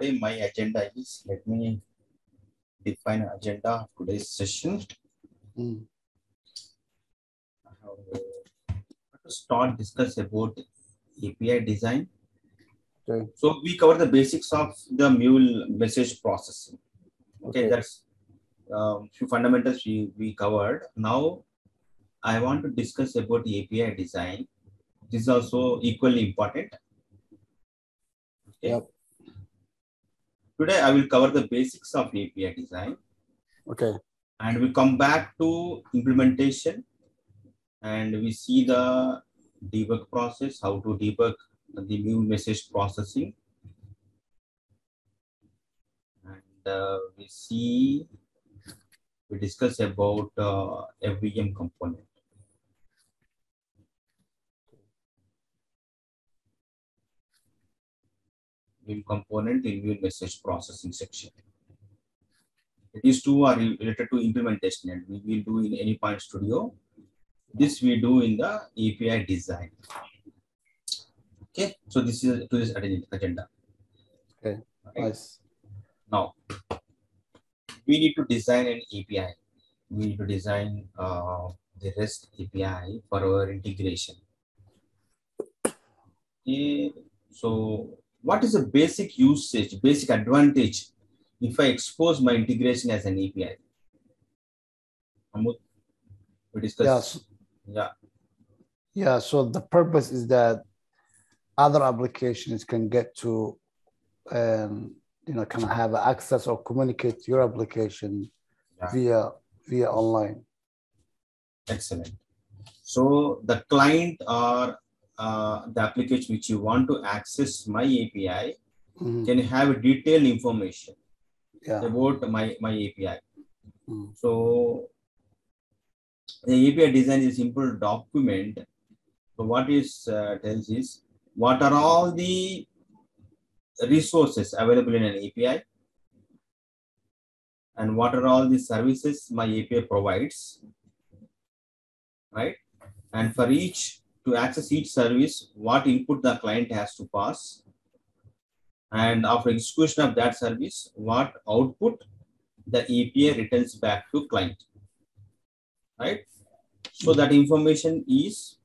I, my agenda is. Let me define agenda of today's session. Mm. I have uh, to start discuss about API design. Okay. So we cover the basics of the mule message processing. Okay, Okay. that's um, few fundamentals we, we covered. Now I want to discuss about the API design. This is also equally important. Okay. Yep. Today I will cover the basics of API design Okay. and we come back to implementation and we see the debug process, how to debug the mule message processing. And uh, we see, we discuss about uh, FVM component. Component in Vim message processing section. These two are related to implementation and we will do in Anypoint Studio. This we do in the API design. Okay, so this is to this agenda. Okay, Right? Nice. Now, we need to design an API. We need to design uh, the REST API for our integration. Okay, so what is the basic usage, basic advantage if I expose my integration as an API? Amut, we discussed. Yes. Yeah. Yeah. So the purpose is that other applications can get to, um, you know, can have access or communicate your application Yeah. via via online. Excellent. So the client or uh, the application which you want to access my API Mhm. can have detailed information Yeah. about my, my API. Mm. So the API design is simple document. So what is uh, tells is what are all the resources available in an API and what are all the services my API provides, right? And for each, to access each service, what input the client has to pass. And after execution of that service, what output the API returns back to client, right? So that information is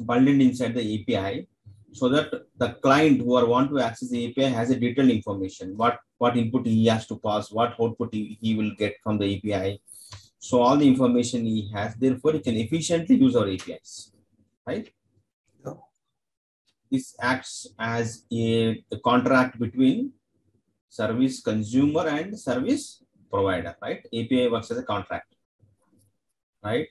bundled inside the API so that the client who are want to access the API has a detailed information, what, what input he has to pass, what output he, he will get from the API. So all the information he has, therefore he can efficiently use our APIs, right? Yeah. This acts as a, a contract between service consumer and service provider, right? API works as a contract, right?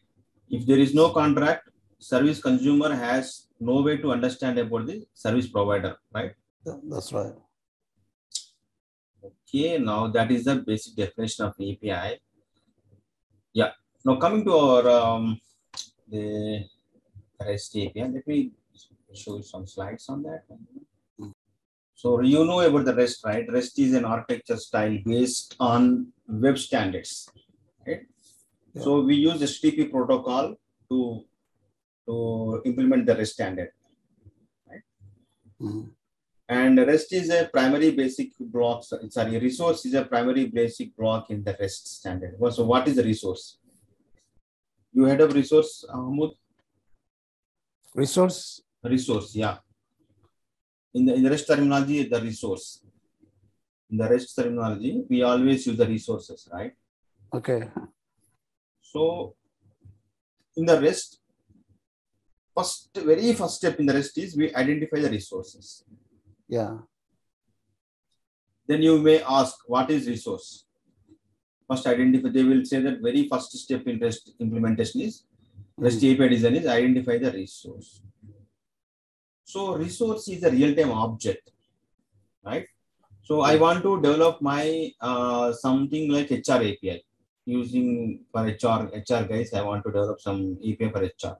If there is no contract, service consumer has no way to understand about the service provider, right? Yeah, That's right. Okay, now that is the basic definition of API. Yeah, now coming to our um, the REST API, let me show you some slides on that. So you know about the REST, right? REST is an architecture style based on web standards, right? Yeah. So we use HTTP protocol to to implement the REST standard. Mhm. And REST is a primary basic block. Sorry, resource is a primary basic block in the REST standard. So what is the resource? You heard of resource, Ahmud? Resource. Resource, yeah. In the, in the REST terminology, the resource. In the REST terminology, we always use the resources, right? Okay. So in the REST, first, very first step in the REST is we identify the resources. Yeah. Then you may ask, what is resource? First identify, they will say that very first step in REST implementation is REST API design is identify the resource. So resource is a real-time object, right? So I want to develop my uh, something like HR API using for HR, HR guys, I want to develop some API for HR.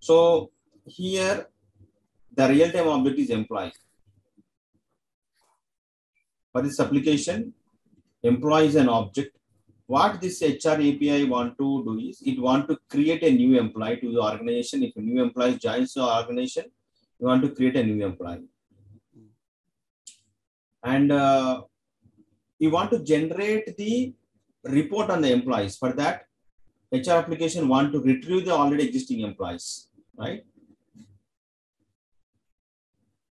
So here the real-time object is employee. For this application, employee is an object. What this HR API want to do is it want to create a new employee to the organization. If a new employee joins the organization, you want to create a new employee. And uh, you want to generate the report on the employees. For that, HR application want to retrieve the already existing employees, right?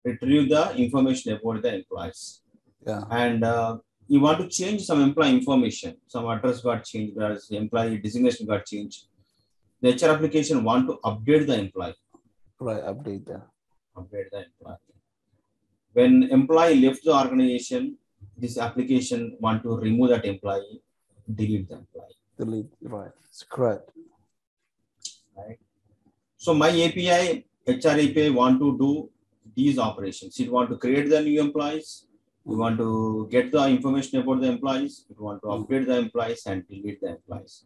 Retrieve the information about the employees. Yeah. And uh, you want to change some employee information. Some address got changed, whereas the employee designation got changed. The HR application want to update the employee. Right. Update that. Update the employee. When employee left the organization, this application want to remove that employee, delete the employee. Delete. Right. It's correct. Right. So my API, HR API want to do these operations. It want to create the new employees. We want to get the information about the employees. We want to update the employees and delete the employees.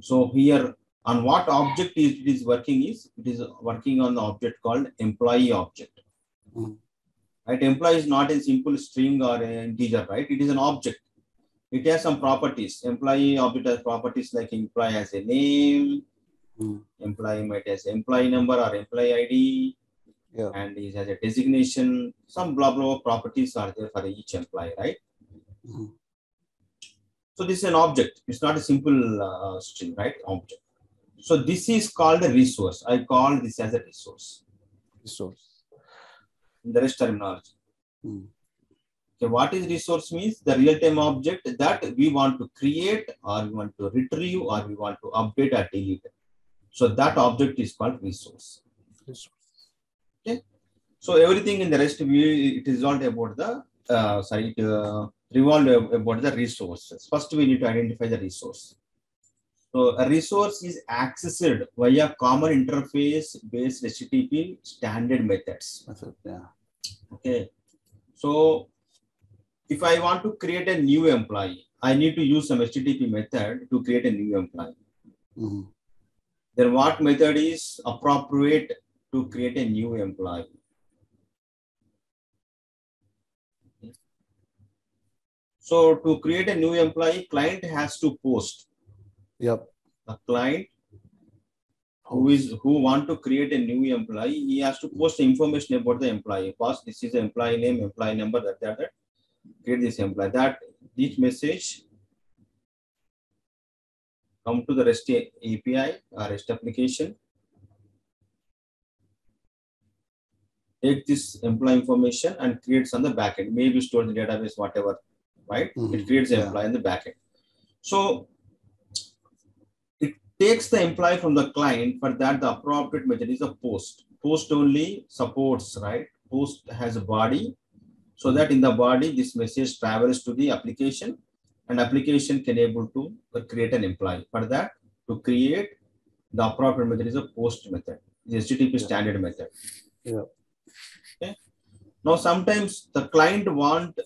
So here on what object is it is working is it is working on the object called employee object. Right? Employee is not a simple string or an integer, right? It is an object. It has some properties. Employee object has properties like employee has a name, Mm. employee might has employee number or employee ID, Yeah. and it has a designation. Some blah blah properties are there for each employee, right? Mhm. So this is an object. It's not a simple uh, string, right? Object. So this is called a resource. I call this as a resource Resource. in the rest terminology. Mm. Okay, what is resource means? The real-time object that we want to create or we want to retrieve or we want to update or delete. So that object is called resource. Resource. So everything in the rest we it is all about the uh, sorry it uh, revolve about the resources. First we need to identify the resource. So a resource is accessed via common interface based HTTP standard methods. Method. Yeah. Okay. So if I want to create a new employee, I need to use some HTTP method to create a new employee. Mhm. Then what method is appropriate to create a new employee? So to create a new employee, client has to post. Yep. The client who is who want to create a new employee, he has to post information about the employee. Boss, this is the employee name, employee number, that, that, that. Create this employee. That each message come to the REST API or REST application. Take this employee information and creates on the backend. Maybe store the database, whatever, right? Mhm. It creates Yeah. employee in the backend. So it takes the employee from the client, for that the appropriate method is a post. Post only supports, right? Post has a body, so that in the body, this message travels to the application and application can able to create an employee. For that, to create the appropriate method is a post method, the HTTP Yeah. standard method. Yeah. Okay. Now, sometimes the client want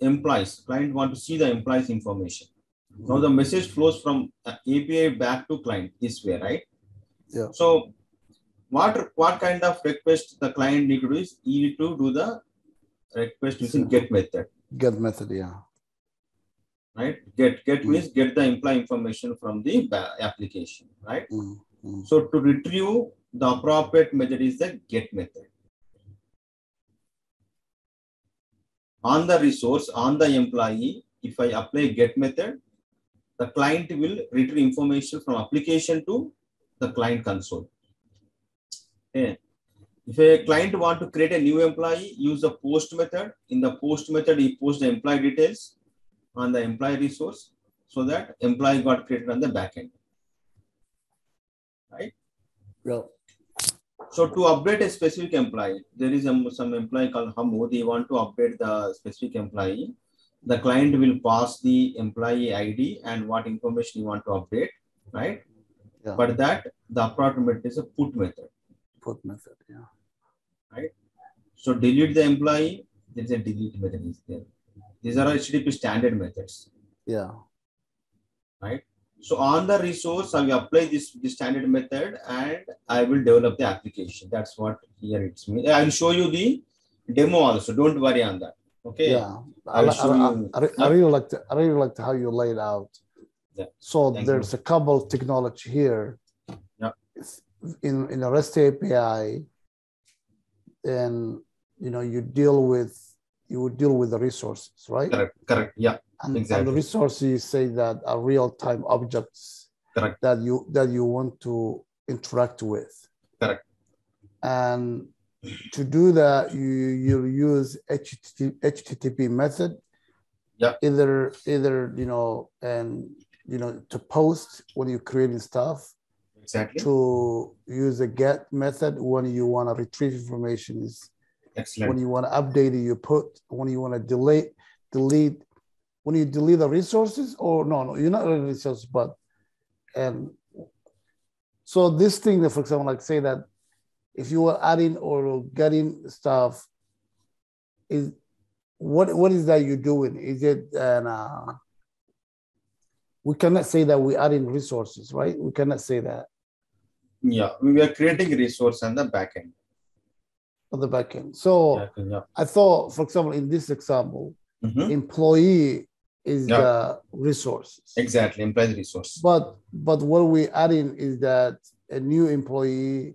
employees, client want to see the employees information. Now the message flows from API back to client this way, right? Yeah. So what what kind of request the client need to do is you need to do the request using get method, Get method. Yeah. right? Get get Mm. means get the employee information from the application, right? Mm. Mm. So to retrieve the appropriate method is the get method. On the resource, on the employee, if I apply get method, the client will retrieve information from application to the client console. Okay. If a client want to create a new employee, use the post method. In the post method, he post the employee details on the employee resource so that employee got created on the backend. Right. Yeah. So to update a specific employee, there is a, some employee called Hamu. They want to update the specific employee. The client will pass the employee ID and what information you want to update, right? Yeah. But that the appropriate method is a put method. Put method. Yeah. Right. So delete the employee, there is a delete method is there. These are HTTP standard methods. Yeah. So on the resource, I will apply this, this standard method and I will develop the application. That's what here it's me. I will show you the demo also. Don't worry on that. Okay. Yeah. I, I'll li- show I, you. I, I really like the, I really like how you laid out. Yeah. So Thank there's a couple technology here. Yeah. In in a REST API, and you know you deal with you would deal with the resources, right? Correct. Correct. Yeah. And, and the resources say that are real-time objects Correct. that you that you want to interact with. Correct. And to do that, you you use HTTP, HTTP method. Yeah. Either either you know and you know to post when you're creating stuff, Exactly. to use a get method when you want to retrieve information is when you want to update it, you put when you want to delete delete when you delete the resources or no no you're not really resources but and so this thing that for example like say that if you are adding or getting stuff is what what is that you're doing is it an uh, we cannot say that we're adding resources right we cannot say that Yeah. We are creating resource on the back end. on the back end so Yeah. yeah. i thought for example in this example Mhm. employee is the resources. Exactly. Employee resource. But but what we're adding is that a new employee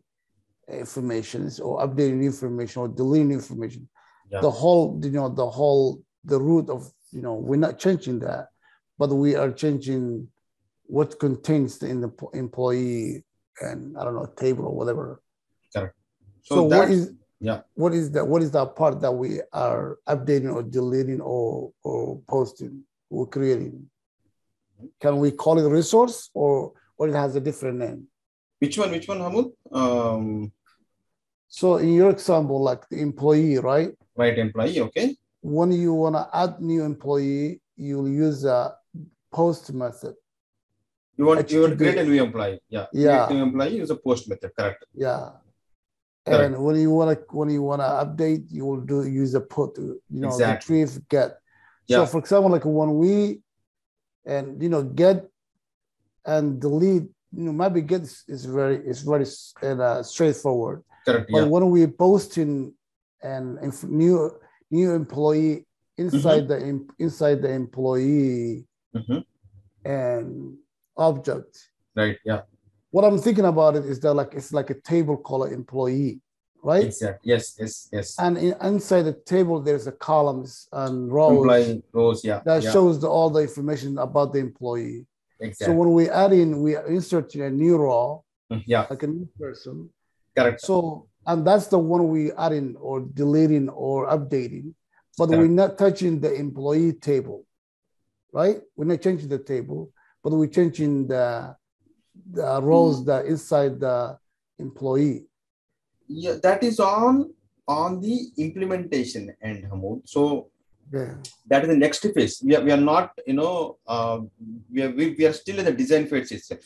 information or updating information or deleting information. Yeah. The whole, you know, the whole the root of you know, we're not changing that, but we are changing what contains in the employee and I don't know table or whatever. So, So, what that's yeah. what is that what is that part that we are updating or deleting or or posting or creating can we call it a resource or or it has a different name which one? Which one, Hamud? Um, so in your example like the employee right right employee. Okay. when you want to add new employee you'll use a post method You want you want to create a new employee. Yeah. Yeah. Create new employee. Use a post method. Correct. yeah Correct. and when you want to when you want to update you will do use a put you know Exactly. retrieve get so for example like when we and you know get and delete you know maybe get is, very is very and, uh, straightforward Correct. but Yeah. when we posting and inf- new new employee inside Mm-hmm. the em- inside the employee Mhm. and object Right. Yeah. what i'm thinking about it is that like it's like a table called employee right Exactly. Yes. Yes. Yes. and in, inside the table there's a columns and rows employee roles. Yeah. that yeah. shows the, all the information about the employee Exactly. so when we add in we are inserting a new row Mm, yeah. like a new person Correct. so and that's the one we adding or deleting or updating but Correct. we're not touching the employee table right we're not changing the table but we're changing the the rows that inside the employee Yeah. That is on on the implementation end, Hamud. So yeah that is the next phase. We are, we are not, you know, uh, we, are, we, we are still in the design phase itself.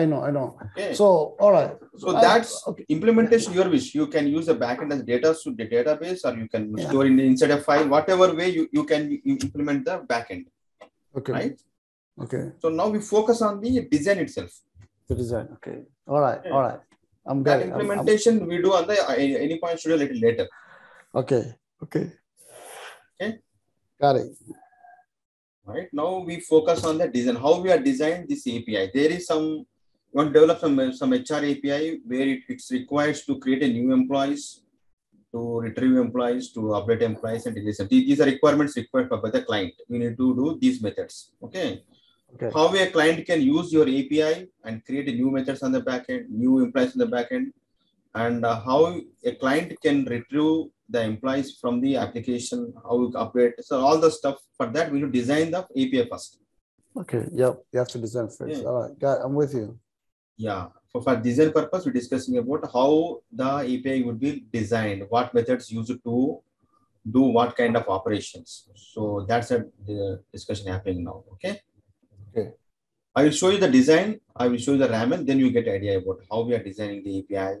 i know i know Okay. so all right So I- that's okay implementation your wish. You can use the backend as data to the database, or you can Yeah. store in the inside a file, whatever way you, you can implement the backend, okay right? okay So now we focus on the design itself. the design okay all right Yeah. all right i'm That getting I'm- I'm- implementation we do on the uh, Anypoint Studio a little later. okay okay Okay. got it Right now we focus on the design. How we are designed this API. There is some you want to develop some some HR API where it, it's required to create a new employees, to retrieve employees, to update employees, and release them. These these are requirements required by the client. We need to do these methods. Okay. Okay How a client can use your API and create new methods on the backend, new employees on the backend, and uh, how a client can retrieve the employees from the application, how you update. So all the stuff for that we need to design the API first. okay yep you have to design first Yeah. all right got i'm with you Yeah. For, for design purpose, we're discussing about how the API would be designed, what methods used to do what kind of operations. So that's a the discussion happening now. Okay. Okay. I will show you the design. I will show you the RAML. Then you get idea about how we are designing the API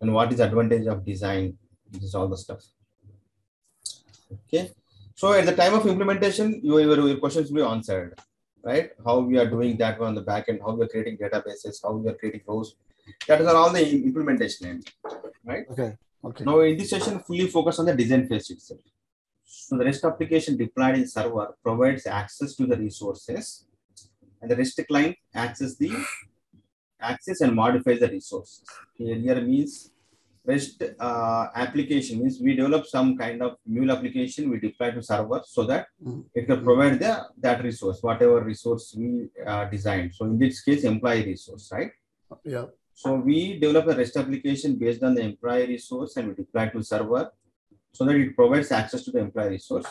and what is the advantage of design. This is all the stuff. Okay. So at the time of implementation, your, your, your questions will be answered, right? How we are doing that one on the back end, how we are creating databases, how we are creating rows. That is all the implementation end, right? okay okay Now in this session, fully focus on the design phase itself. So the REST application deployed in server provides access to the resources and the REST client access the access and modifies the resources. Here, here means REST uh, application means we develop some kind of mule application we deploy to server so that Mm. it can provide the that resource, whatever resource we uh, designed. So in this case, employee resource, right? Yeah. So we develop a REST application based on the employee resource and we deploy to server so that it provides access to the employee resource.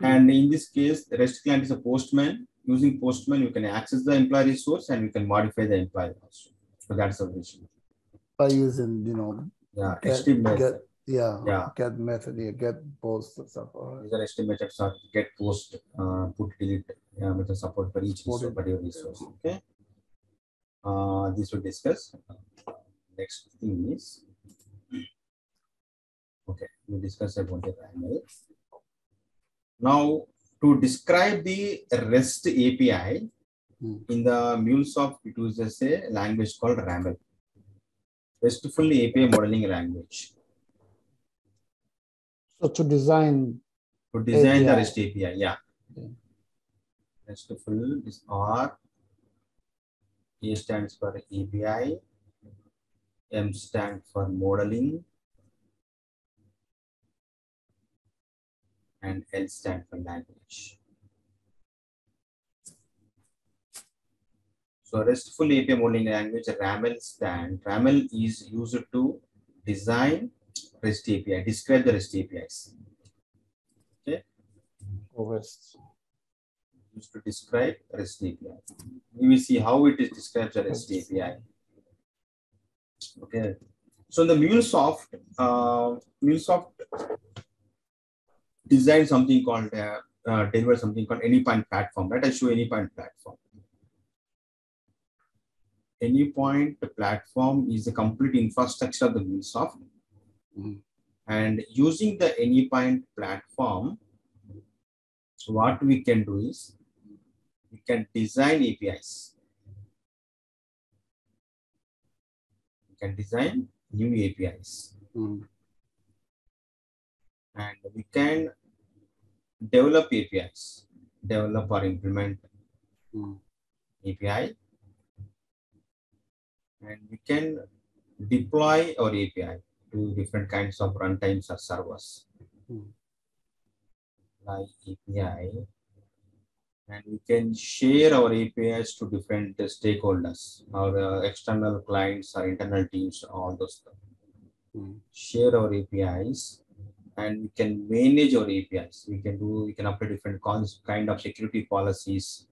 And in this case, the REST client is a postman. Using postman, you can access the employee resource and you can modify the employee also. So that's the vision. By using, you know, Yeah, get, HTML. get yeah, Yeah. get method, yeah, get post stuff. Right. These are estimated sort get post, uh, put, delete, yeah, method support for each resource, particular resource. Okay. Uh, this will discuss. Next thing is, okay, we discuss about the RAML. Now, to describe the REST API, Hmm. in the MuleSoft, it uses a language called RAML, RESTful API modeling language. So to design, to design the REST API. Yeah. Okay. RESTful is R. A stands for API. M stands for modeling. And L stands for language. So RESTful API modeling language RAML stand. RAML is used to design REST API, describe the REST APIs. Okay. REST. used to describe REST API. We will see how it is described a REST API. Okay. So the MuleSoft, uh, MuleSoft designed something called, uh, uh, deliver something called Anypoint platform. Let us show Anypoint platform. Anypoint platform is the complete infrastructure of the MuleSoft. Mhm. And using the Anypoint platform, so what we can do is we can design APIs. We can design new APIs Mm. and we can develop APIs, develop or implement Mm. API. And we can deploy our API to different kinds of runtimes or servers. Mm. Like API. And we can share our APIs to different stakeholders, our uh, external clients or internal teams, all those stuff. Mm. Share our APIs and we can manage our APIs. We can do, we can apply different cons, kind of security policies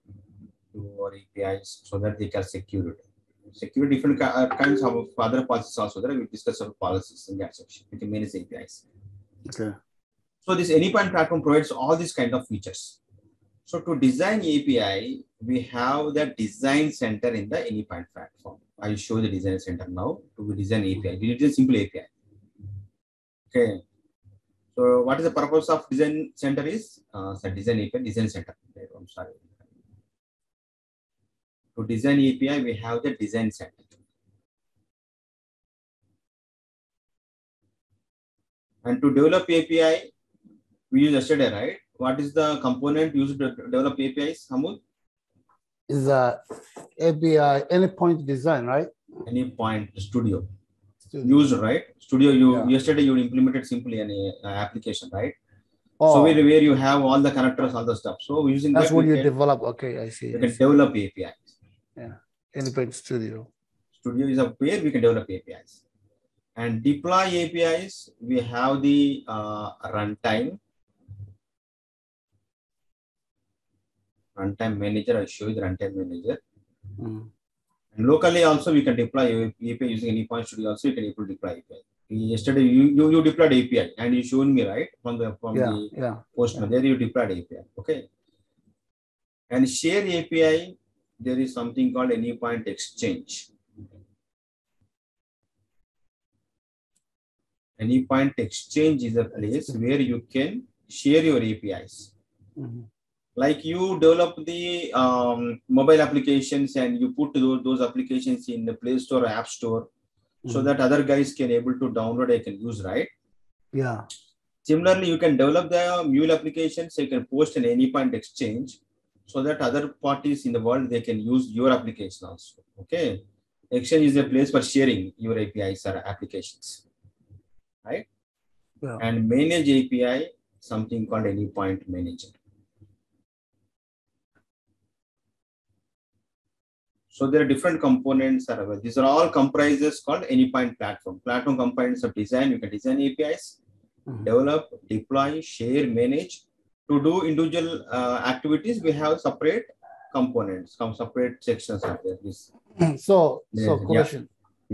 to our APIs so that they can secure it. Secure different uh, kinds of other policies also. There we discuss our policies in that section. We can manage APIs. Okay. So this Anypoint platform provides all these kind of features. So to design API, we have the design center in the Anypoint platform. I will show the design center now to design API. It is a simple API. Okay. So what is the purpose of design center is uh, so design API design center. I'm sorry. To design API, we have the design center. And to develop API, we use yesterday, right? What is the component used to develop APIs, Hamud? Is a API Anypoint design, right? Any point studio. Studio. Used, right? Studio, you Yeah. yesterday you implemented simply an uh, application, right? Oh, So where, where you have all the connectors, all the stuff. So using that's that, what you can, develop. Okay, I see. we can develop APIs. Endpoint studio. Studio is a where we can develop APIs. And deploy APIs, we have the uh, runtime. Runtime manager, I'll show you the runtime manager. Mm. And locally also we can deploy API using Anypoint Studio also you can able to deploy API. Yesterday you, you, you deployed API and you showed me right from the from Yeah, the yeah. postman there you deployed API. Okay. And share API, there is something called Anypoint Exchange. Any point exchange is a place where you can share your APIs. Mhm. Like you develop the um, mobile applications and you put those, those applications in the play store or app store so Mhm. that other guys can able to download and can use right Yeah. similarly you can develop the mule applications you can post an anypoint exchange so that other parties in the world they can use your application also okay exchange is a place for sharing your apis or applications right? Yeah. And manage API, something called Anypoint Manager. So there are different components are available. These are all comprises called Anypoint platform. Platform components of design. You can design APIs, Mhm. develop, deploy, share, manage. To do individual uh, activities, we have separate components, some separate sections there. This, So, Yeah, so yeah. question,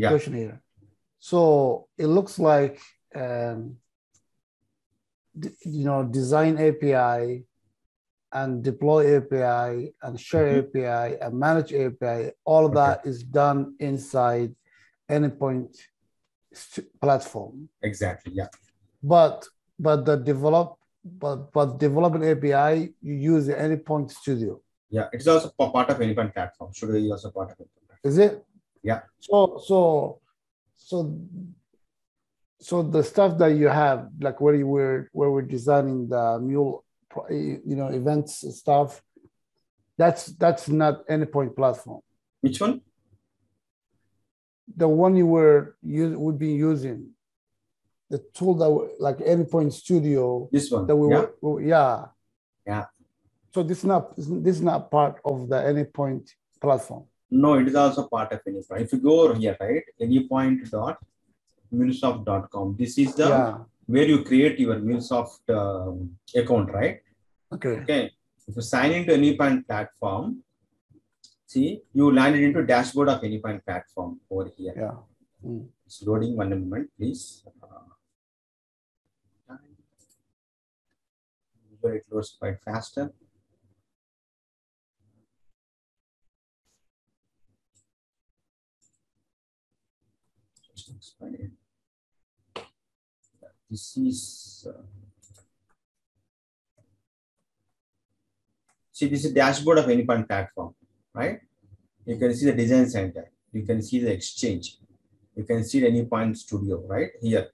Yeah. question here. So it looks like, um, you know, design API and deploy API and share Mhm. API and manage API. All of Okay. that is done inside endpoint st- platform. exactly. Yeah. But but the develop but but developing API, you use the endpoint studio. Yeah. It's also part of Anypoint platform. Should be also part of it. Is it? Yeah. So so so so the stuff that you have, like where you were where we're designing the mule, you know, events stuff, that's that's not endpoint platform. Which one? The one you were you would be using, the tool that we- like endpoint studio This one. that we yeah. were yeah. Yeah. So this is not this is not part of the endpoint platform. No, it is also part of Anypoint. If you go over here, right, anypoint.mulesoft.com. This is the yeah. Where you create your MuleSoft um, account, right? Okay. Okay. If you sign into Anypoint platform, see, you landed into dashboard of Anypoint platform over here. Yeah. Mm. It's loading one moment, please. Uh, it loads quite faster. Just explain. This is. Uh, see, this is dashboard of Anypoint platform, right? You can see the design center. You can see the exchange. You can see the Anypoint studio, right? Here.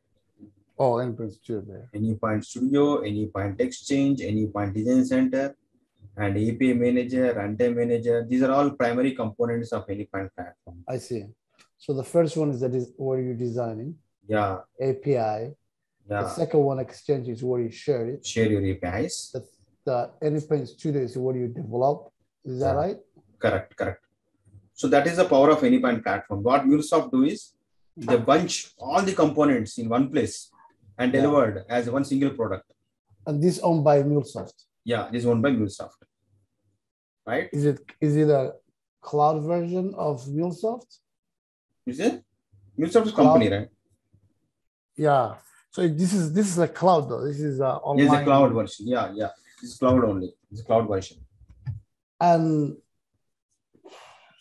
Oh, endpoint studio there. Anypoint Studio, Anypoint Exchange, Anypoint Design Center, and API Manager, Runtime Manager. These are all primary components of Anypoint platform. I see. So the first one is that is where you're designing Yeah, API. The second one, Exchange, is where you share it. Share your APIs. The, the Endpoint Studio is where you develop. Is that Yeah. right? Correct, correct. So that is the power of Anypoint platform. What MuleSoft do is they bunch all the components in one place and Yeah. delivered as one single product. And this owned by MuleSoft. Yeah, this is owned by MuleSoft. Right? Is it is it a cloud version of MuleSoft? Is it? MuleSoft is company, right? Yeah. So this is this is a cloud though. This is a online. Yes, the cloud version. Yeah, yeah. This is cloud only. It's cloud version. And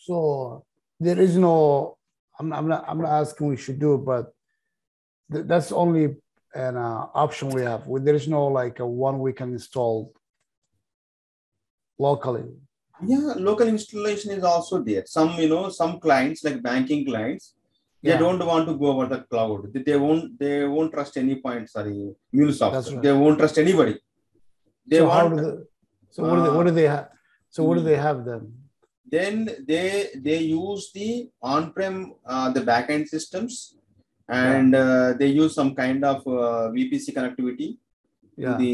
so there is no. I'm, I'm not. I'm not asking we should do, but th- that's only an uh, option we have. There is no like a one we can install locally. Yeah, local installation is also there. Some, you know, some clients like banking clients, they Yeah. don't want to go over the cloud. They- won't, they won't trust any point, sorry, MuleSoft. Right. They won't trust anybody. They so want, they, so what do they, what do they have? So what do they have then? then they, they use the on-prem, uh, the backend systems and uh, they use some kind of uh, VPC connectivity to Yeah. the,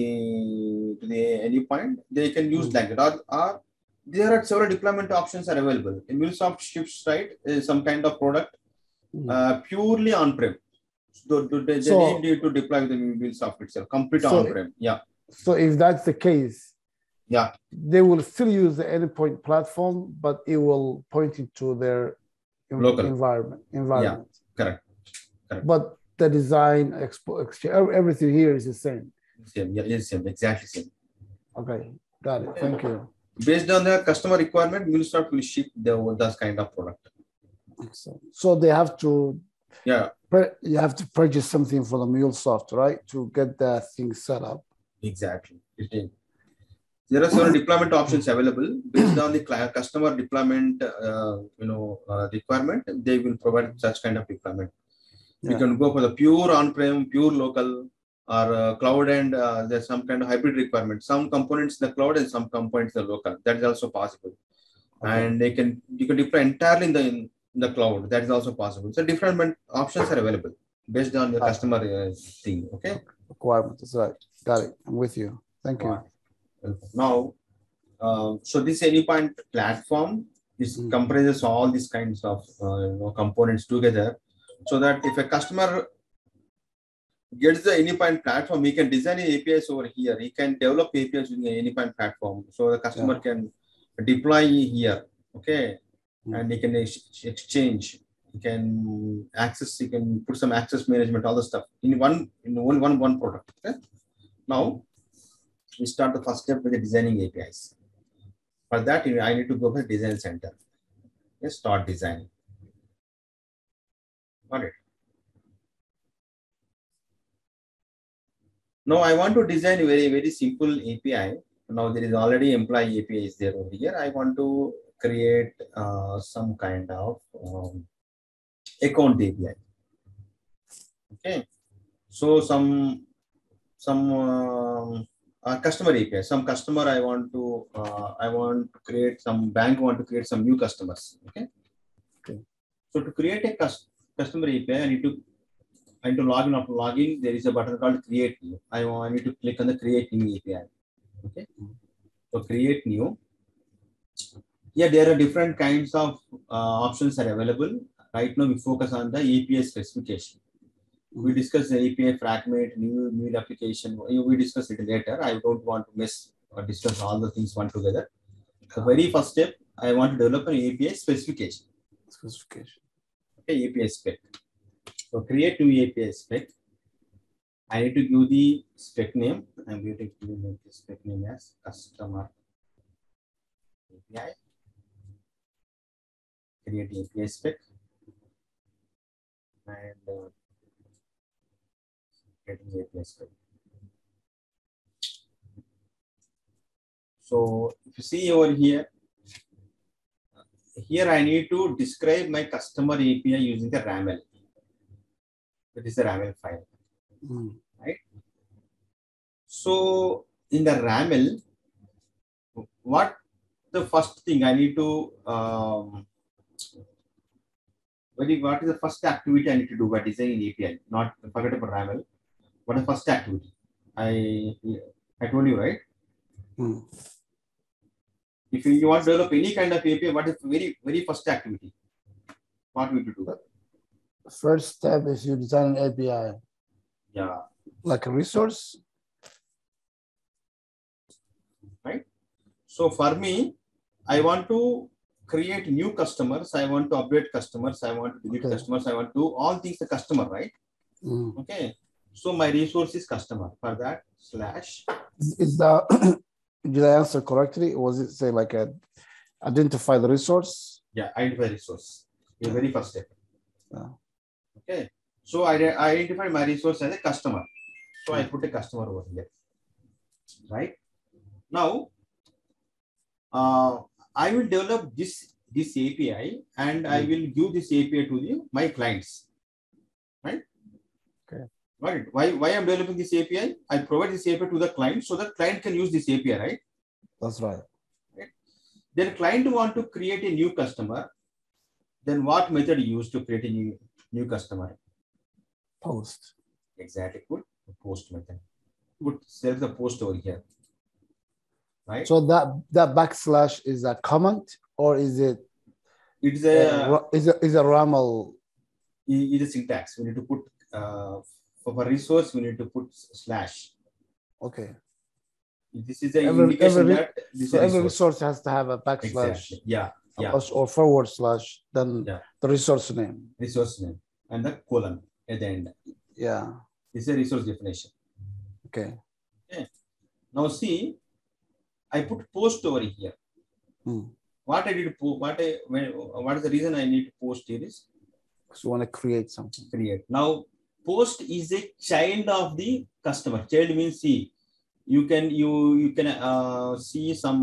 to the any point. They can use Mm. like that or, or there are several deployment options are available. In MuleSoft ships, right, is some kind of product. Uh, purely on-prem. So they, they So- need you to deploy the MuleSoft itself, complete So- on-prem. Yeah, So if that's the case, yeah, they will still use the endpoint platform, but it will point into their Local. environment. Environment. Yeah, correct. correct. But the design, expo, exchange, everything here is the same. Same, yeah, same, exactly same. Okay, got it. Thank you. Based on the customer requirement, MuleSoft will ship the those kind of product. So, so they have to, Yeah, you have to purchase something for the MuleSoft, right, to get that thing set up. exactly. There are several deployment options available based on the customer deployment, uh, you know, uh, requirement. They will provide such kind of deployment. We Yeah. can go for the pure on-prem, pure local, or uh, cloud, and uh, there's some kind of hybrid requirement. Some components in the cloud and some components in the local. That is also possible. Okay. And they can you can deploy entirely in the in the cloud. That is also possible. So different options are available. based on your Ah. customer uh, thing. Okay. Requirement. That's right. Got it. I'm with you. Thank you. Now, uh, so this AnyPoint platform is Mm. comprises all these kinds of uh, you know, components together, so that if a customer gets the AnyPoint platform, he can design APIs over here. He can develop APIs using the AnyPoint platform, so the customer can deploy here. Okay, Mm. and you can ex- exchange. you can access. you can put some access management, all the stuff in one in one one one product. Okay, now we start the first step with the designing APIs. For that, I need to go to the design center. Let's start designing. Got it. Now I want to design a very, very simple API. Now there is already employee API is there over here. I want to create uh, some kind of um, account API. Okay. So some some um, uh, customer API. Some customer I want to uh, I want to create some bank want to create some new customers. Okay. Okay. So to create a cus- customer API, I need to I need to log in. After login, there is a button called create new. I, want, I need to click on the create new API. Okay. So create new. Yeah, there are different kinds of uh, options are available. Right now, we focus on the API specification. We discuss the API fragment, new new application. We we discuss it later. I don't want to miss or discuss all the things one together. The very first step, I want to develop an API specification. Specification. Okay, API spec. So create new API spec. I need to give the spec name. I'm going to give the spec name as customer API. Create API spec. And uh, getting API spec. So if you see over here, here I need to describe my customer API using the RAML. That is the RAML file. Mm. So in the RAML, what the first thing I need to um, what is what is the first activity I need to do by designing API? Not forget about RAML. What is the first activity? I I told you right. Mm. If you, you want to develop any kind of API, what is the very very first activity? What we need to do? First step is you design an API Yeah. like a resource. Right. So for me, I want to create new customers. I want to update customers. I want to delete Okay. customers. I want to do all things the customer, right? Mm. Okay. So my resource is customer. For that, slash. Is, that did I answer correctly? Was it say like a identify the resource? Yeah, identify resource. The very first step. Yeah. Okay. So I, I identify my resource as a customer. So I put a customer over here. Right. Now, uh, I will develop this this API and I Mm. will give this API to the my clients. Right. Okay. Right. Why why I'm developing this API? I provide this API to the client so that client can use this API, right? That's right. Then client want to create a new customer. Then what method you use to create a new new customer? Post. Exactly. The post method. Put select the post over here. Right. So that that backslash is a comment or is it it's uh, a is a is a RAML? it is syntax. We need to put uh, for resource. We need to put slash. Okay. This is an Every- indication every- that this So a every resource. resource has to have a backslash Exactly. Yeah. Yeah. or, or forward slash, then Yeah. the resource name. Resource name and the colon at the end. Yeah. This is a resource definition. Okay. Now see, I put post over here. Hmm. What I did, what I, when, what is the reason I need to post here is So you want to create something. create. Now, post is a child of the customer. Child means see, you can you you can uh, see some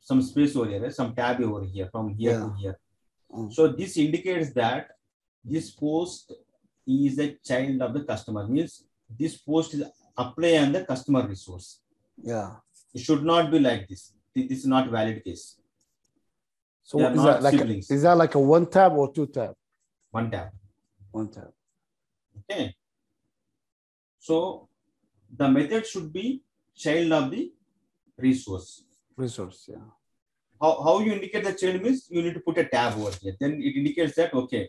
some space over here, some tab over here from here to here. Mm. So this indicates that this post is a child of the customer. Means this post is apply on the customer resource. Yeah. It should not be like this. This this is not valid case. So is that like a, is that like a one tab or two tab? One tab. One tab. Okay. So the method should be child of the resource. Resource, yeah. How, how you indicate the child means you need to put a tab over here. Then it indicates that okay,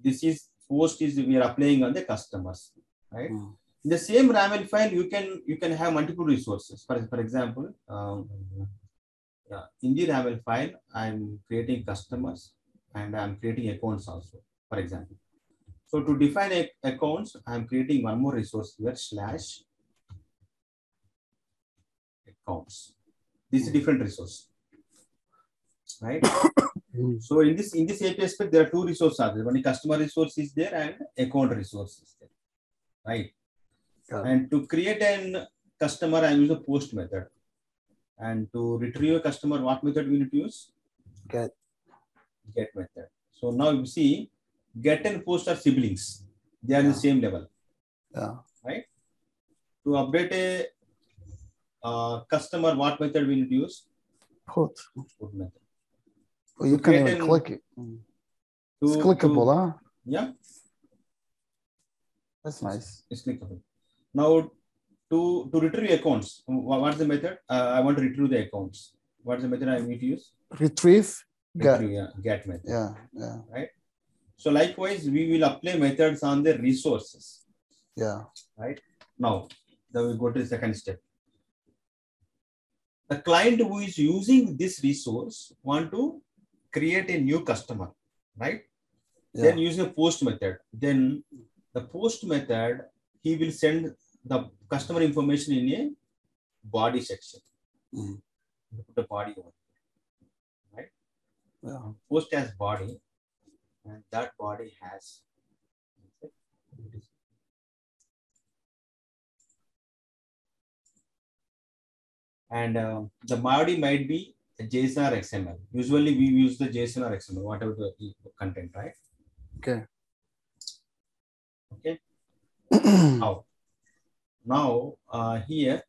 this is post is we are applying on the customers, right? Mm. In the same RAML file, you can you can have multiple resources. For, for example, um, yeah, in the RAML file, I'm creating customers and I'm creating accounts also, for example. So to define a, accounts, I'm creating one more resource here, slash accounts. This is a different resource, right? So in this in this API spec, there are two resources. One customer resource is there and account resource is there, right? And to create an customer, I use a post method. And to retrieve a customer, what method we need to use? Get. Get method. So now you see, get and post are siblings. They are in the same level. Yeah. Right? To update a uh, customer, what method we need to use? Put. Put method. Oh, you To can even an- click it. To, It's clickable, to- huh? yeah, That's nice. it's clickable. Now, to, to retrieve accounts, what's the method? Uh, I want to retrieve the accounts. What's the method I need to use? Retrieve. Get. Yeah, get method. Yeah. Yeah. Right. So likewise, we will apply methods on the resources. Yeah. Right. Now, then we go to the second step. The client who is using this resource want to create a new customer, right? Yeah. Then using a post method. Then the post method, he will send the customer information in a body section. Mhm. Put the body on. Yeah. Post has body, and that body has and uh, the body might be a JSON or XML. Usually we use the JSON or XML, whatever the content, right? Okay. Okay. Now, now uh, here,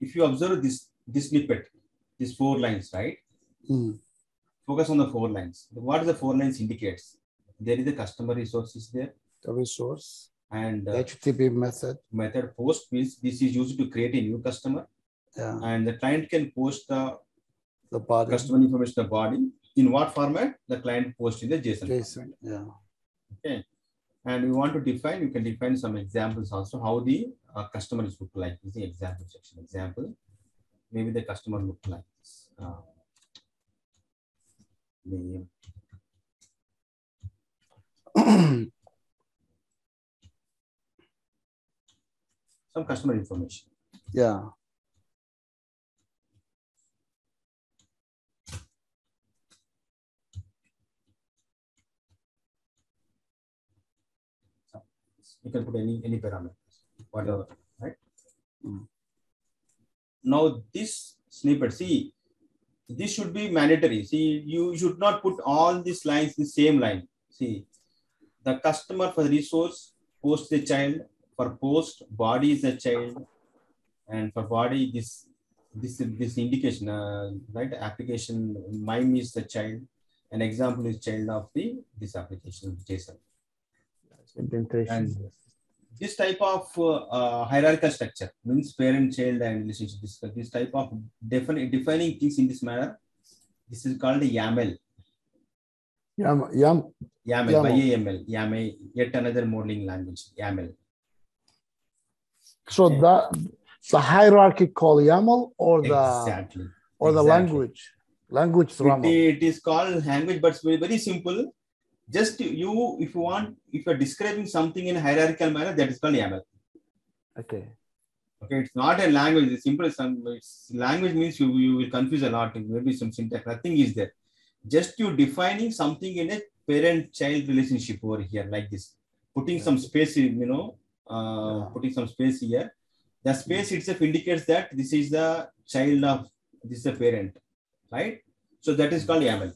if you observe this this snippet, these four lines, right? Mm. Focus on the four lines. What is the four lines indicates? There is a customer resources there, The resource. and uh, HTTP method. method post means this is used to create a new customer, Yeah. and the client can post the The body. customer information the body in what format the client post in the JSON. format. JSON. Yeah. And we want to define, you can define some examples also how the uh, customer is look like. This is the example section. Example, maybe the customer look like this. Uh, some customer information. yeah. You can put any any parameters, whatever, right? Mm. Now this snippet, see, this should be mandatory. See, you should not put all these lines in the same line. See, the customer for the resource post the child for post body is the child, and for body this this this indication uh, right application mime is the child. An example is child of the this application JSON. Indentation. This type of uh, hierarchical structure means parent, child, and relationship. This, this type of defini- defining things in this manner. This is called YAML. Yam, yam, YAML, YAML. YAML, YAML, yet another modeling language, YAML. So Okay. that the hierarchy called YAML or the exactly. or the exactly. language, language It, YAML. it is called language, but it's very, very simple. Just you, if you want, if you're describing something in a hierarchical manner, that is called YAML. Okay. Okay, it's not a language. It's simple. Some it's, language means you, you will confuse a lot. Maybe some syntax. Nothing is there. Just you defining something in a parent-child relationship over here, like this. Putting some space, in, you know, uh, Yeah. putting some space here. The space itself indicates that this is the child of this is the parent, right? So that is called YAML.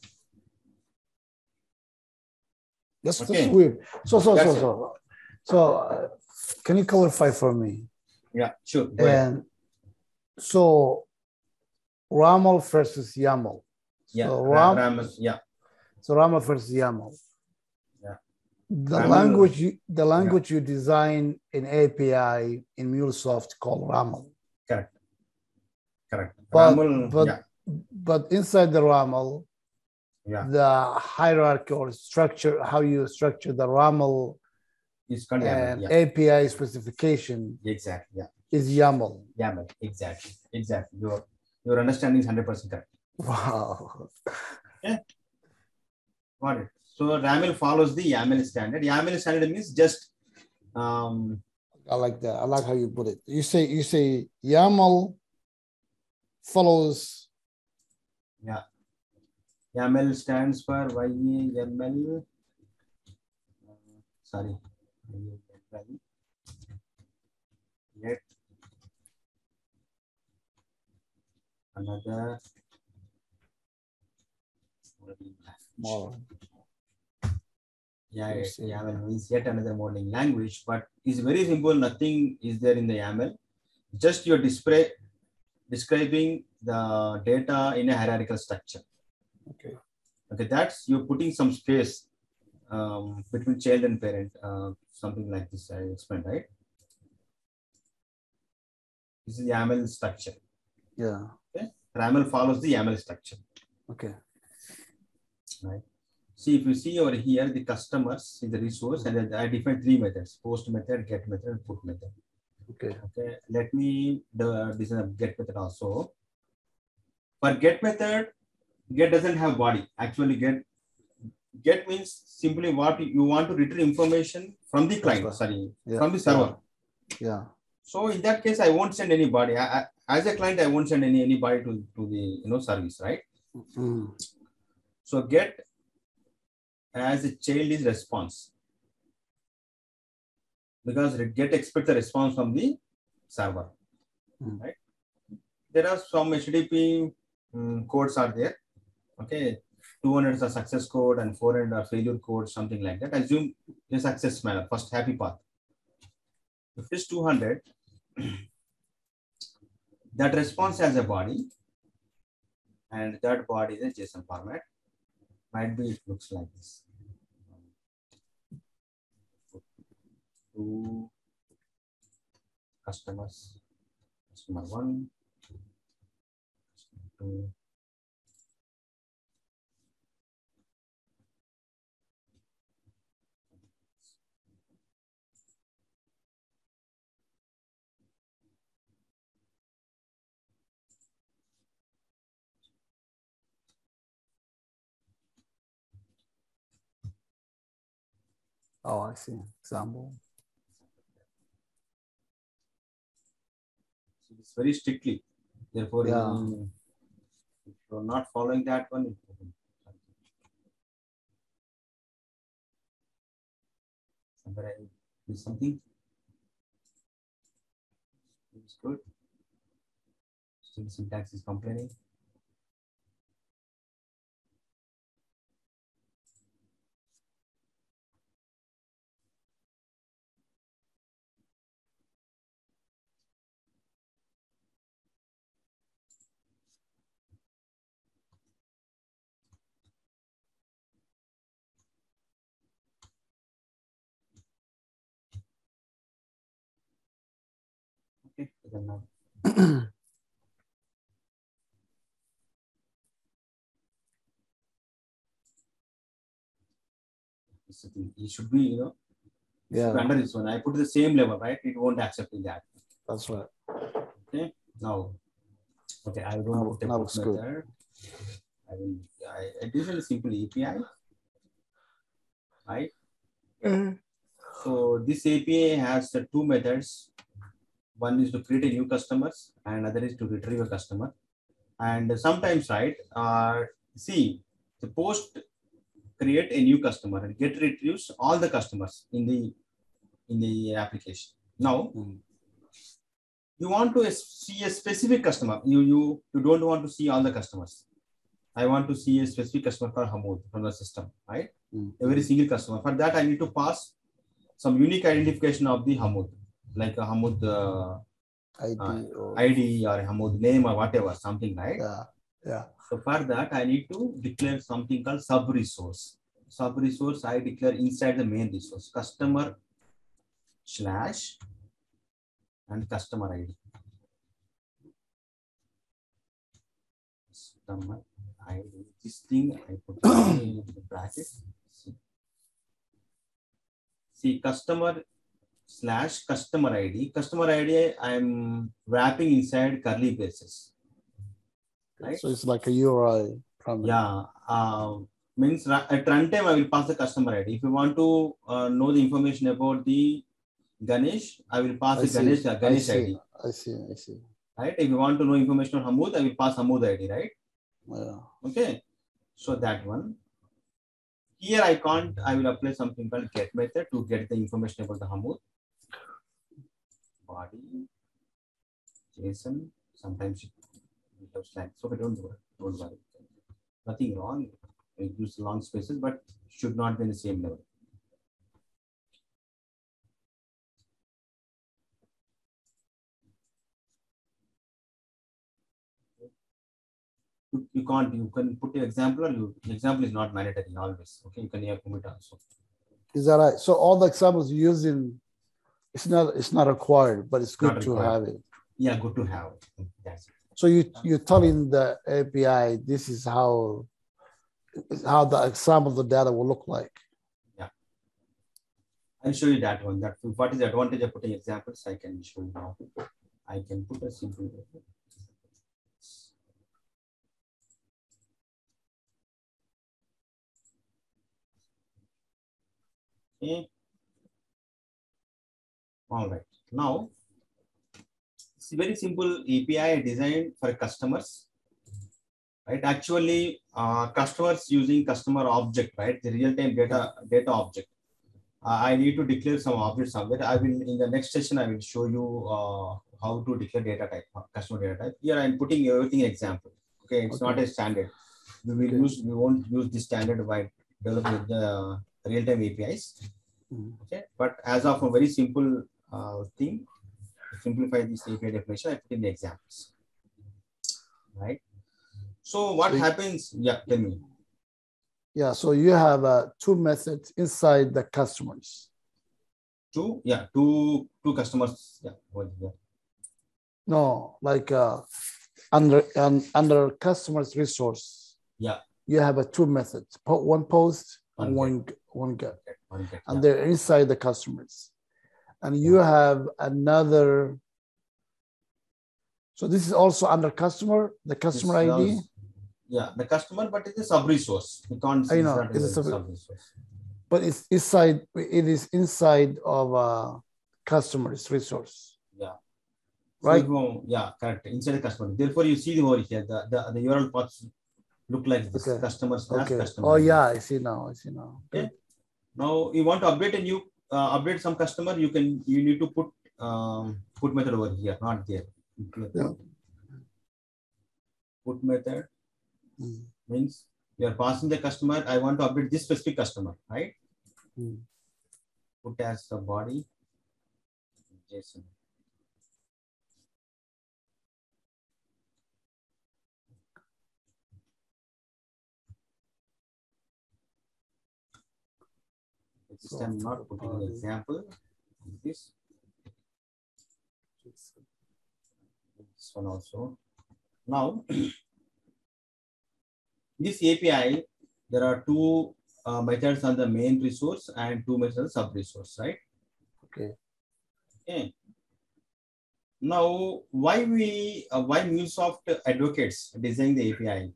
That's, Okay. that's weird. So so That's so so so uh, can you clarify for me? Yeah, sure. And so RAML versus YAML. Yeah, so Ra- RAM- yeah. So RAML versus YAML. Yeah. The language you, the language you design in API in MuleSoft called RAML. Correct. Correct. But- but- yeah, But inside the RAML, yeah, the hierarchy or structure, how you structure the RAML called YAML. and Yeah, API specification exactly. Yeah, is YAML. YAML. Exactly. Exactly. Your your understanding is hundred percent correct. Wow. Got it. So RAML follows the YAML standard. YAML standard means just um, I like that. I like how you put it. You say you say YAML follows YAML stands for YAML. Uh, sorry. Yet another more. Yeah, Yes, it- yeah. YAML means yet another modeling language, but it's very simple. Nothing is there in the YAML. Just you're display describing the data in a hierarchical structure. Okay. Okay, that's you're putting some space um, between child and parent, uh, something like this. I explained, right? This is the YAML structure. Yeah. Okay. YAML follows the YAML structure. Okay. Right. See, if you see over here, the customers is the resource, and then I define three methods: post method, get method, and put method. Okay. Okay, let me the design of get method also. For get method, get doesn't have body. Actually, get get means simply what you want to retrieve information from the client. Sorry, Yeah. from the server. Yeah. So in that case, I won't send anybody. I, I, as a client, I won't send any anybody to, to the you know service, right? Mm. So get as a child is response because get expect a response from the server, Hmm. right? There are some HTTP mm, codes are there. Okay, 200 is a success code and 400 are failure code, something like that. Assume the success manner, first happy path. If it is 200, that response has a body and that body is a JSON format might be it looks like this. Two customers, customer one, customer two. Oh, I see. Example. So It's very strictly. Therefore, Yeah. you- if you're not following that one, it won't. Somewhere I missed something. It's good. Still syntax is complaining. Okay. It's the thing. It should be, you know, Yeah, under this one. I put the same level, right? It won't accept that. that's right. No. Okay, I don't Now- put a now put looks good. method. I will, I, additionally simple API. Right? Mm-hmm. So this API has the two methods. One is to create a new customers and other is to retrieve a customer. And sometimes, right, uh, see, the post create a new customer and get retrieves all the customers in the in the application. Now, Mm. you want to see a specific customer. You you you don't want to see all the customers. I want to see a specific customer for Hamoud from the system, right? Mm. Every single customer. For that, I need to pass some unique identification of the Hamoud, like a Hamoud uh, ID Uh, or ID or Hamoud name or whatever, something, right? yeah, yeah. So for that, I need to declare something called sub resource. sub resource I declare inside the main resource customer slash and customer ID. Customer ID. This thing I put in the bracket. See. See customer slash customer ID. Customer ID I am wrapping inside curly braces. Right? So it's like a URI. Primary. Yeah. Uh, means at runtime I will pass the customer ID. If you want to uh, know the information about the Ganesh, I will pass I the see. Ganesh, uh, I Ganesh see. ID. I see. I see. Right. If you want to know information on Hamood, I will pass Hamood ID. Right. Yeah. Okay. So that one. Here I can't, I will apply something called get method to get the information about the Hamood. Body, JSON, sometimes it has slang. So don't worry, don't worry. Nothing wrong. I use long spaces, but should not be in the same level. You, can't, you can put an example or you, example is not mandatory always. Okay, you can have commit also. Is that right? So all the examples you using, it's not it's not required, but it's good to have it. Yeah, good to have. It. So you you're telling the API this is how how the some of the data will look like. Yeah. I'll show you that one. That what is the advantage of putting examples? I can show you now. I can put a simple. Okay. All right. Now, it's a very simple API designed for customers. Right. Actually, uh, customers using customer object, right? The real-time data data object. Uh, I need to declare some object somewhere. I will in the next session. I will show you uh, how to declare data type, uh, customer data type. Here I'm putting everything in example. Okay, it's not a standard. We will Okay. use. We won't use this standard by developing the real-time APIs. Mhm. Okay, but as of a very simple uh, thing, simplify this API definition, I put in the examples. Right. So what So happens? Yeah, tell me. Yeah. So you have uh, two methods inside the customers. Two, yeah, two two customers. Yeah, well, yeah. No, like uh, under um, under customers resource. Yeah. You have a two methods. One post and One one get. One get, and yeah. they're inside the customers. And you have another. So this is also under customer, the customer This ID. Yeah, the customer, but it's a sub resource. You can't. I know, it's a a sub- sub resource. but it's inside. It is inside of uh, a customer's resource. Yeah. Right. So, yeah, correct. Inside the customer. Therefore, you see the over here. The the, the URL paths look like this. Okay. Customer slash Okay. customer. Oh yeah, I see now. I see now. Okay. Now you want to update a new uh, update some customer. You can you need to put um, put method over here, not there. Yeah. Put method Mm. means you are passing the customer. I want to update this specific customer, right? Mm. Put as the body. JSON. Time I'm not putting an example. This this one also. Now, this API, there are two uh, methods on the main resource and two methods on the sub resource, right? Okay. Okay. Now, why we, uh, why MuleSoft advocates design the API?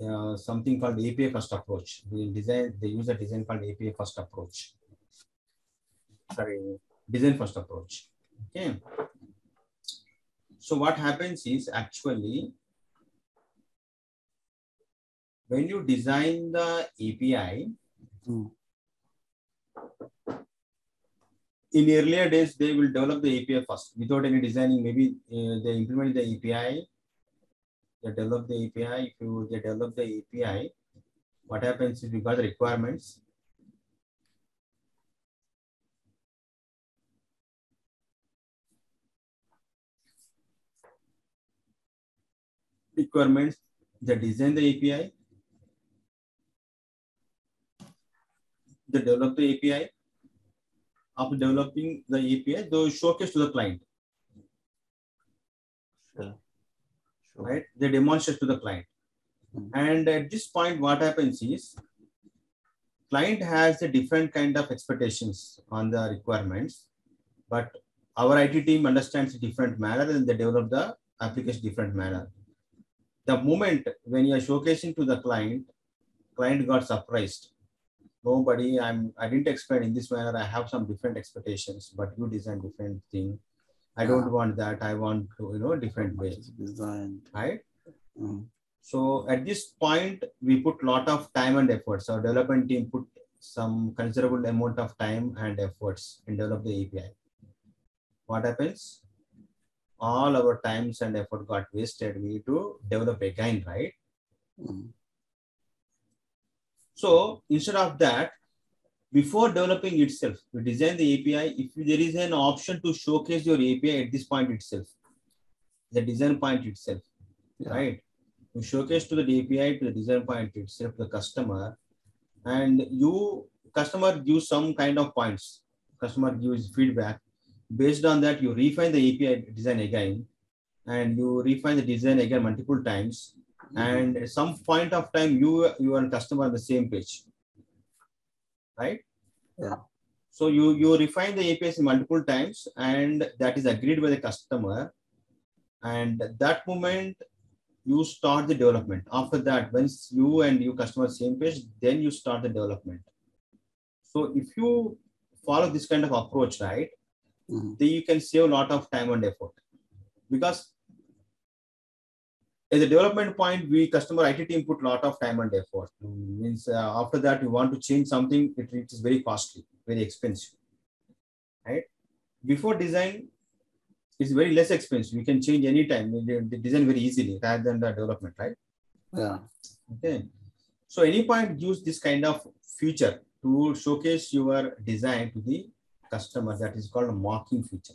Uh, something called API first approach. They design, they use a design called API first approach. Sorry, design first approach. Okay. So what happens is actually when you design the API, Mm. in earlier days, they will develop the API first without any designing. Maybe uh, they implement the API, they develop the API. If you they develop the API, what happens is we got the requirements. Requirements, they design the API. they develop the API. After developing the API, they showcase to the client, Sure. Sure. right? They demonstrate to the client. Mhm. And at this point, what happens is client has a different kind of expectations on the requirements, but our IT team understands a different manner and they develop the application different manner. The moment when you are showcasing to the client, client got surprised. Nobody, I'm, I didn't expect in this manner. I have some different expectations, but you design different thing. I don't want that. I want to, you know, different way, Design. right? Mm. So at this point, we put lot of time and efforts. Our development team put some considerable amount of time and efforts in develop the API. What happens? All our times and effort got wasted. We need to develop again, right? Mm. So instead of that, before developing itself, we design the API. If there is an option to showcase your API at this point itself, the design point itself, Yeah. right? You showcase to the API to the design point itself, the customer, and you customer gives some kind of points. Customer gives feedback. Based on that, you refine the API design again, and you refine the design again multiple times. Mm-hmm. And at some point of time, you you and customer on the same page, right? Yeah. So you you refine the APIs multiple times, and that is agreed by the customer. And at that moment, you start the development. After that, once you and your customer same page, then you start the development. So if you follow this kind of approach, right, Mhm. then you can save a lot of time and effort. Because as a development point, we customer IT team put a lot of time and effort. Mm, Means uh, after that, you want to change something, it, it is very costly, very expensive, right? Before design, it's very less expensive. You can change anytime. The design very easily rather than the development, right? Yeah. Okay. So Anypoint use this kind of feature to showcase your design to the customer. That is called a mocking feature.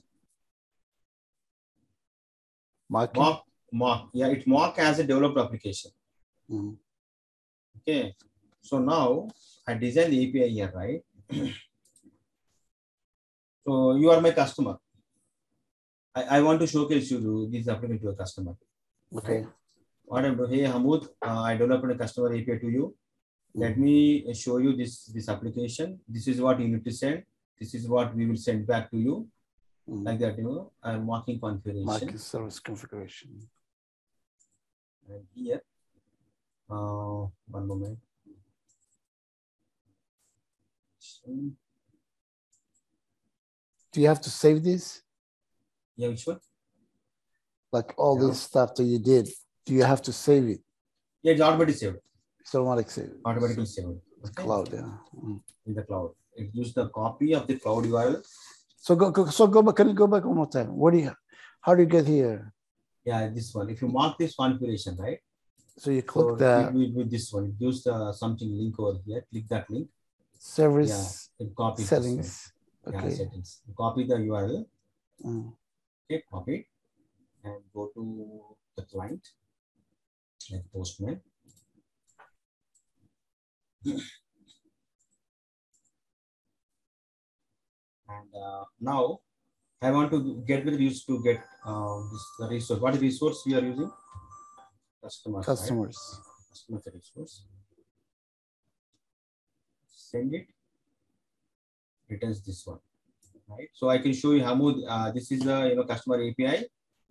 Marking. Mock, mock. Yeah, it mock as a developed application. Mhm. Okay. So now I design the API here, right? so you are my customer. I, I want to showcase you this application to a customer. Okay. What I'm doing, hey Hamoud, uh, I developed a customer API to you. Let me show you this, this application. This is what you need to send. This is what we will send back to you. Mhm. Like that, you know, I'm marking configuration. Marking service configuration. And here, uh, one moment. Do you have to save this? Yeah, which one? Like all Yeah. this stuff that you did, do you have to save it? Yeah, it's automatically saved. It's automatic save. Automatically saved. Okay? cloud, yeah. Mm. In the cloud. It uses the copy of the cloud URL. So go, go so go back. Can you go back one more time? What do you how do you get here? Yeah, this one. If you mark this configuration, right? So you click So the with, with, this one, it gives the something link over here. Click that link. service It copies this settings. one. Yeah, settings. Copy the URL. Mm. Okay, copy and go to the client like Postman. And uh, now I want to get with used to get uh, this the resource. What resource we are using? Customers. right? Customers. Customer resource. Send it. Returns this one. Right. So I can show you Hamoud. Uh, this is the you know customer API.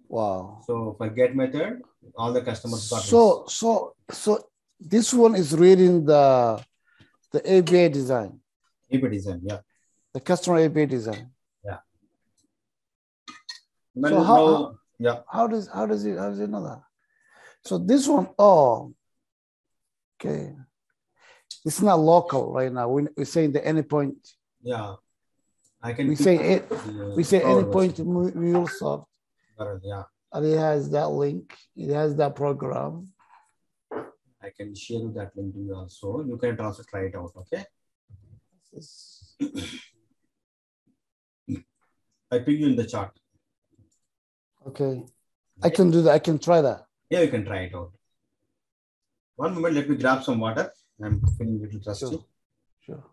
Wow. So for get method, all the customers got So so so this one is reading the the API design. API design. Yeah. The customer API design. Now- So how- now- yeah. How does how does it how does it know that? So this one, oh, okay. It's not local right now. We, we're saying the endpoint. Yeah. I can. We say it. the, We say Anypoint endpoint version. Mu- MuleSoft, Yeah. and it has that link. It has that program. I can share that link to you also. You can also try it out. Okay. I ping you in the chat. Okay, I can do that. I can try that. Yeah, you can try it out. One moment, let me grab some water. I'm feeling a little thirsty. Sure. Sure.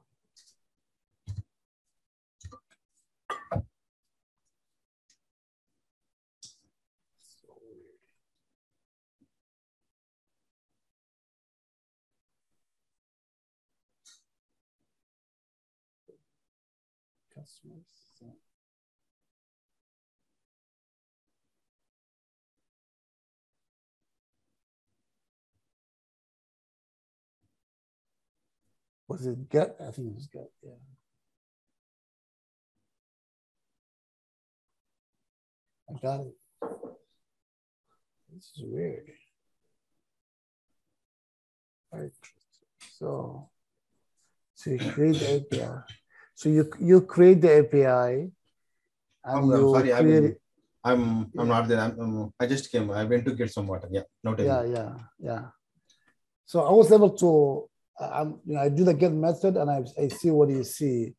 customers. So. Was it gut? I think it was gut. Yeah. I got it. This is weird. All right. So, so you create the API. So you you create the API, and I'm, I'm sorry, I'm. I'm I'm not there. I'm, um, I just came. I went to get some water. Yeah, no tell Yeah, yeah, yeah. So I was able to. I- I'm, you know, I do the get method, and I, I see what you see,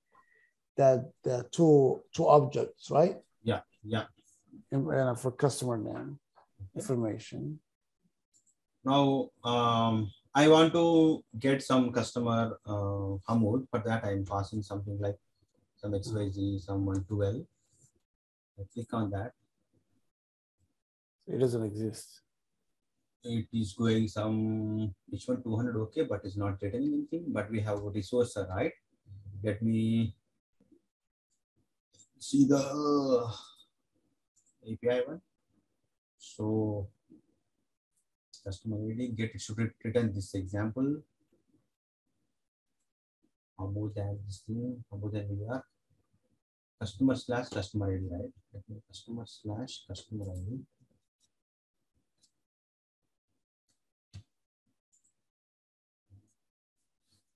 that the two two objects, right? Yeah, yeah. And, and for customer name information. Now, um, I want to get some customer uh, Hamoud. For that, I'm passing something like some XYZ, some 112. I click on that. It doesn't exist. It is going some which one 200 okay, but it's not returning anything. But we have a resource, right? Let me see the API one. So customer ID get should return this example. Hamoud and this thing, Hamoud and we are customer slash customer ID, right? Customer slash customer ID.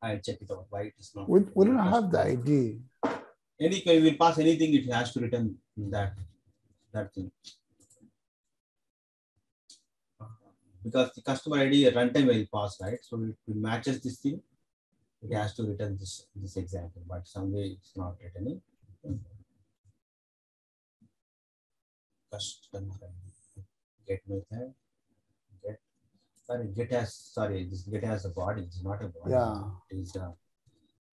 I'll check it out. Why it is not? We, we don't have the. ID. Any we will pass anything, it has to return that that thing. Because the customer ID at runtime will pass, right? So it will matches this thing. It has to return this this example, but some way it's not returning. Customer ID. Get method. Sorry, get has sorry, this get has a body, it's not a body. Yeah. It is a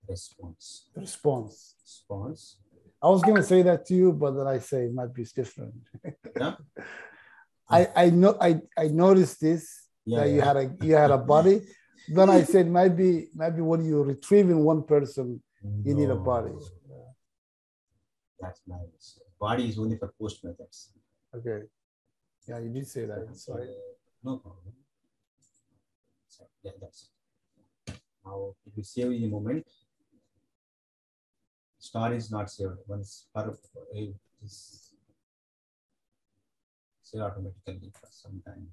response. Response. Response. I was gonna say that to you, but then I say it might be different. Yeah. I I know I I noticed this Yeah, that you had a you had a body. then I said maybe maybe when you're retrieving one person, you need a body. That's nice. Body is only for post methods. Okay. Yeah, you did say that. Sorry. Uh, no problem. So, yeah, that's it. Now, if you save in a moment, star is not saved. Once per it is saved automatically for some time.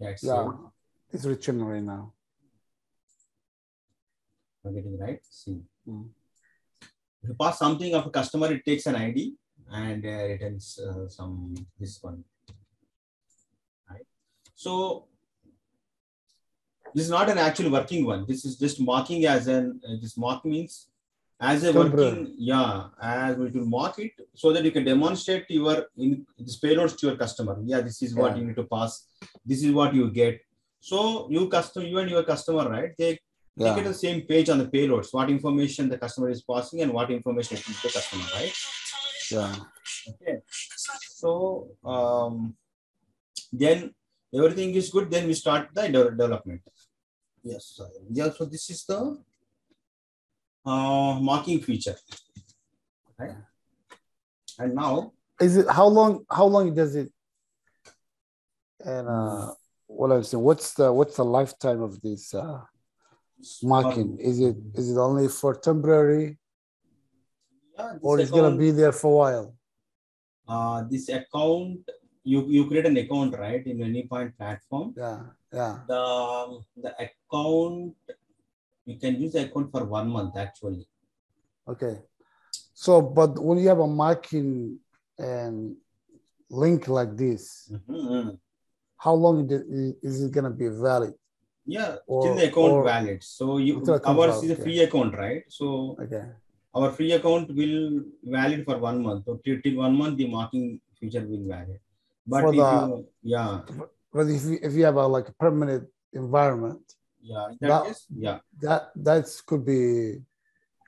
Yeah, it's Yeah, saved. it's returning right now. I'm getting right. See. Mm. If you pass something of a customer, it takes an ID and uh, returns uh, some this one. Right. So this is not an actual working one. This is just marking as an uh, this mark means as a working yeah as we will mark it so that you can demonstrate your in this payloads to your customer. Yeah, this is what Yeah. you need to pass. This is what you get. So you customer you and your customer right they they get the same page on the payloads, what information the customer is passing and what information it is the customer, right? Yeah. Okay. So um, then everything is good, then we start the de- development. Yes. sir. Yeah. So this is the uh, marking feature, right? And now Is it how long how long does it and uh what I'm saying, what's the what's the lifetime of this uh marking? Is it is it only for temporary yeah, or it's gonna be there for a while? uh, this account you you create an account right in Anypoint platform. Yeah, yeah. the the account you can use the account for one month actually Okay. So but when you have a marking and link like this, Mhm. how long is it gonna be valid? yeah Or- till the account valid so you ours is a free account right so Okay. Our free account will valid for one month so till, till one month the marking feature will valid but For if the- you yeah But if you if you have a like a permanent environment, yeah that That- case yeah that that could be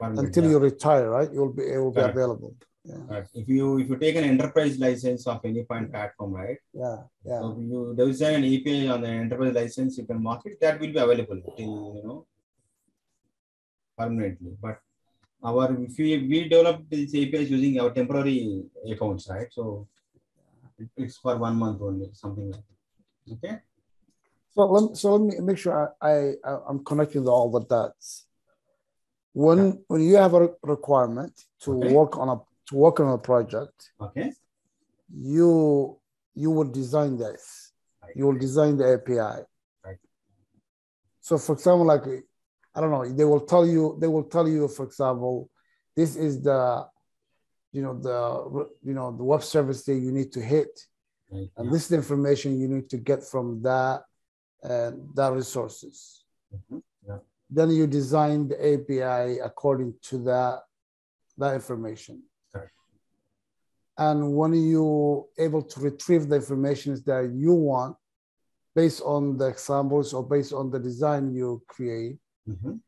permanent, until yeah. you retire, right? You'll be it will be available. Yeah. But if you if you take an enterprise license of Anypoint platform, right? Yeah. Yeah. So you there is an API on the enterprise license, you can market that will be available till you know permanently. But our if we, we develop these APIs using our temporary accounts, right? So it's for one month only, something like that. Okay. So let, so let me make sure I, I I'm connecting all the dots. When Yeah. when you have a requirement to Okay. work on a to work on a project, Okay. you you will design this. Right. You will design the API. Right. So for example, like I don't know, they will tell you, they will tell you, for example, this is the you know the you know the web service that you need to hit. Right. And this is the information you need to get from that and that resources. Mhm. Yeah. Then you design the API according to that that information. And when you able to retrieve the information that you want based on the examples or based on the design you create, Mhm.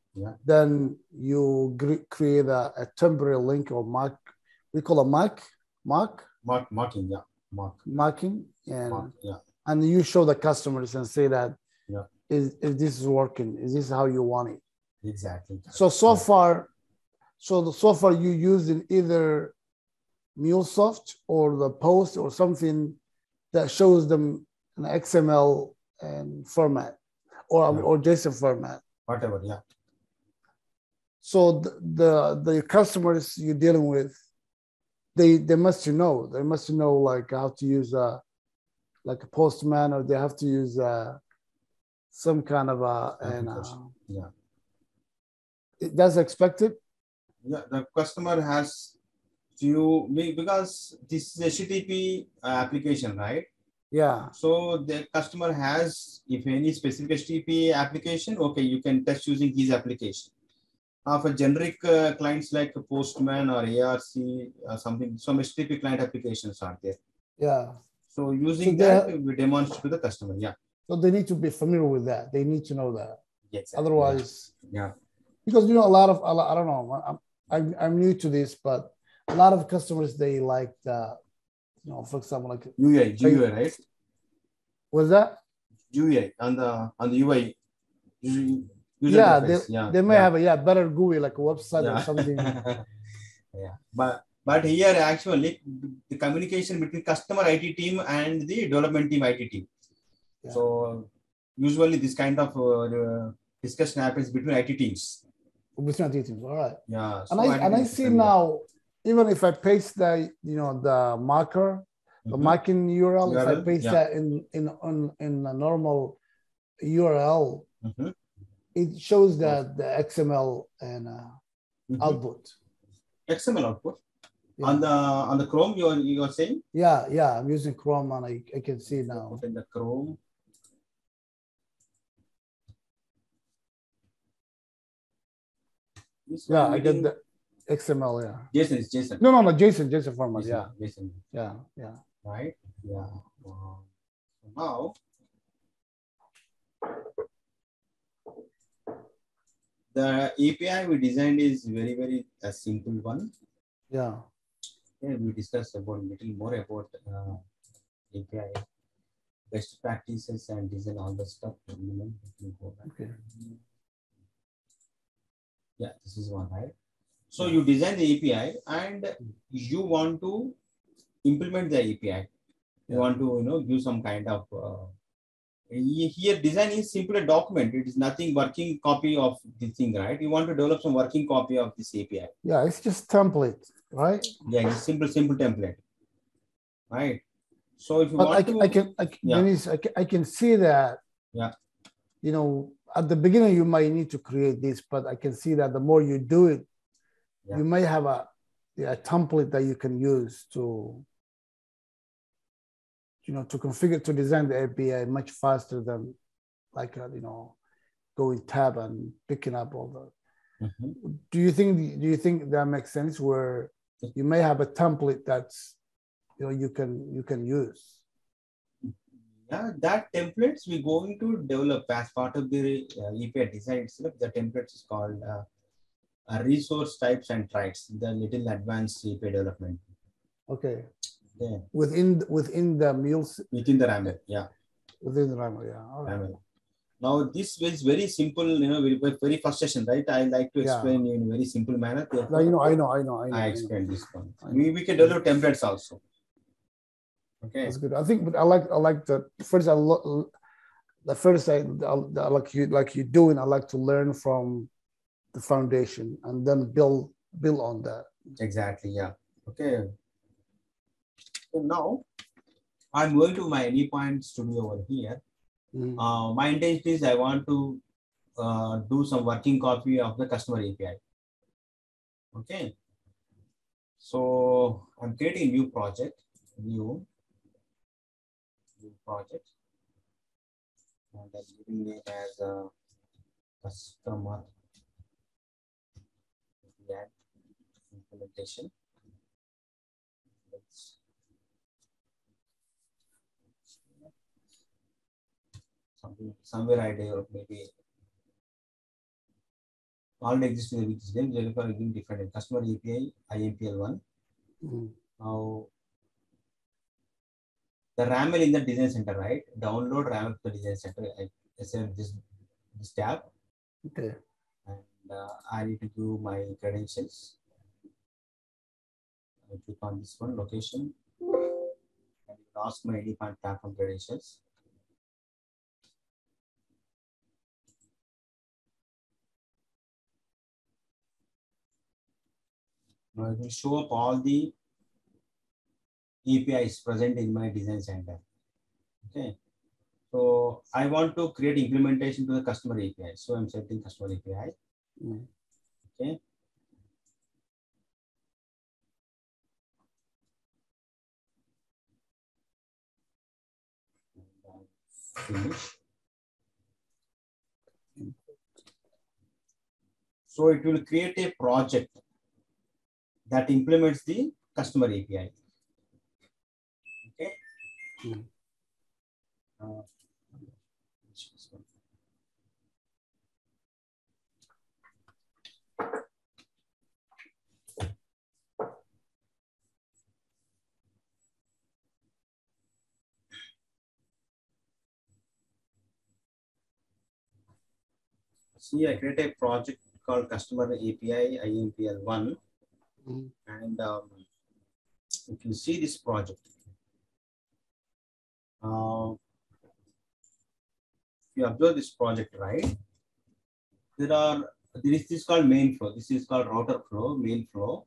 then you create a, a temporary link or mark. We call a mark, mark, Mark, marking, yeah. Mark. marking, and Mark, yeah. and you show the customers and say that Yeah. is if this is working is this how you want it Exactly. so so Yeah. far so the, so far you using either MuleSoft or the post or something that shows them an xml and format or Yeah. or json format Whatever, yeah. so the, the the customers you're dealing with they they must know they must know like how to use a like a postman or they have to use uh some kind of a and uh, yeah. that's expected Yeah, the customer has to me because this is HTTP uh, application, right? Yeah So the customer has, if any specific HTTP application, okay, you can test using his application. Uh, for generic uh, clients like Postman or ARC or something, some HTTP client applications are there. yeah So using So that, we demonstrate to the customer. Yeah. so they need to be familiar with that they need to know that Yes. otherwise Yeah. because you know a lot of a lot, i don't know I'm, I'm i'm new to this but a lot of customers they like the you know for example like UI, GUI, right? was that GUI on the on the UI. User yeah they, yeah, they may yeah. have a yeah better GUI like a website or something yeah, but but here actually the communication between customer IT team and the development team IT team. Yeah. So usually this kind of uh, discussion happens between IT teams. between the teams. All right. Yeah. And so I and I see now, even if I paste the you know the marker, the Mhm. marking URL, if I paste yeah. that in in on in a normal URL, Mhm. it shows that the XML and uh, Mhm. output. XML output Yeah. on the on the Chrome. You are you are saying yeah, yeah, I'm using Chrome and I, I can see now. In the Chrome. This Yeah, I get XML. Yeah. Jason is JSON. No, no, no, JSON, JSON format. Jason, Yeah, Jason. yeah, yeah. right? Yeah. Wow. Now, the API we designed is very, very a simple one. Yeah. Yeah, we discussed about a little more about uh, API best practices and design all the stuff. You know, we can go back. Okay. Yeah, this is one, right? So you design the API and you want to implement the API. You want to, you know, give some kind of uh, here design is simply a document. It is nothing working copy of the thing, right? You want to develop some working copy of this API. Yeah, it's just template, right? Yeah, it's simple, simple template, right? So if you But want I, to, can- I can, I can, Yeah. Denise, I can, I can see that. Yeah. You know, at the beginning you might need to create this, but I can see that the more you do it, Yeah. you may have a, a template that you can use to, you know, to configure to design the API much faster than, like, uh, you know, going tab and picking up all the. Mhm. Do you think? Do you think that makes sense? Where you may have a template that's, you know, you can you can use. yeah, that templates we're going to develop as part of the uh, API design itself. The templates is called uh, Uh, resource types and traits, the little advanced API development. Okay. Yeah. Within within the meals Within the RAML, yeah. within the RAM, yeah. All right. RAML. Now this is very simple, you know, very, very first session, right? I like to Yeah. explain in very simple manner. No, you know, I know, I know, I know. I I know. explained this one. I. We, we can develop templates also. Okay. That's good. I think, but I like, I like the first. I lo- the first I, I, I like you, like you doing. I like to learn from the foundation and then build build on that. Exactly. Yeah. Okay. So now I'm going to my Anypoint studio over here. Mm. Uh, my intention is I want to uh, do some working copy of the customer API. Okay. So I'm creating a new project, new, new project. And I'm giving it as a customer API implementation. Let's somewhere I develop maybe already existing with this name, Jennifer is different customer API, IMPL one. Mm. Now the RAML in the design center, right? Download RAML to the design center. I, I said this this tab Okay. Uh, I need to do my credentials. I click on this one location and ask my ID platform credentials. Now it will show up all the APIs present in my design center. Okay. So I want to create implementation to the customer API. So I'm setting customer API. Mm. Okay. Finish. So it will create a project that implements the customer API. Okay. Mm. Uh, which is one? See, I create a project called Customer API IMPL1, Mm. and um, you can see this project. Uh, if you observe this project, right? There are this is called main flow. This is called router flow, main flow.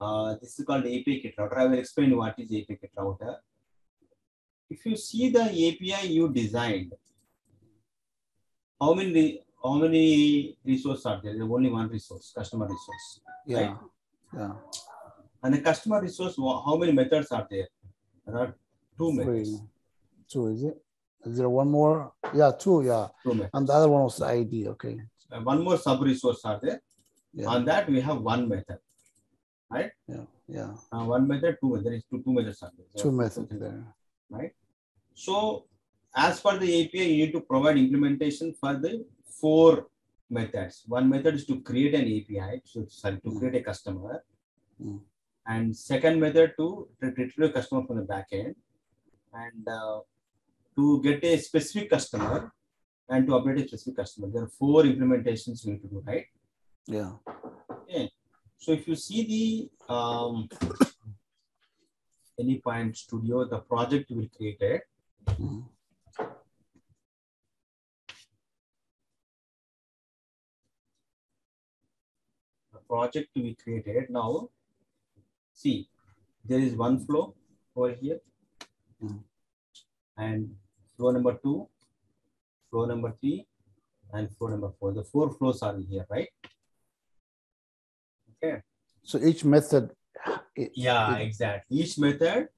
Uh, this is called APIkit router. I will explain what is APIkit router. If you see the API you designed, how many how many resources are there? There's only one resource, customer resource. Yeah. Yeah. And the customer resource, how many methods are there? There are two methods. Three. Two, is it? Is there one more? Yeah, two, yeah. Two methods. And the other one was the ID, okay. Uh, One more sub resource are there. Yeah. On that we have one method. Right? Yeah. Yeah. Uh, one method, two methods. Two, two methods are there. There Two methods there. Right. So as for the API, you need to provide implementation for the four methods. One method is to create an API, so sorry, to Mm. create a customer. Mm. And second method to retrieve a customer from the backend. And uh, to get a specific customer and to update a specific customer. There are four implementations we need to do, right? Yeah. So if you see the um, Anypoint Studio, the project we created, Mhm. Project we created now, see, there is one flow over here. Mhm. And flow number two, flow number three, and flow number four. The four flows are here, right? Okay. So each method it Yeah, It- exactly. Each method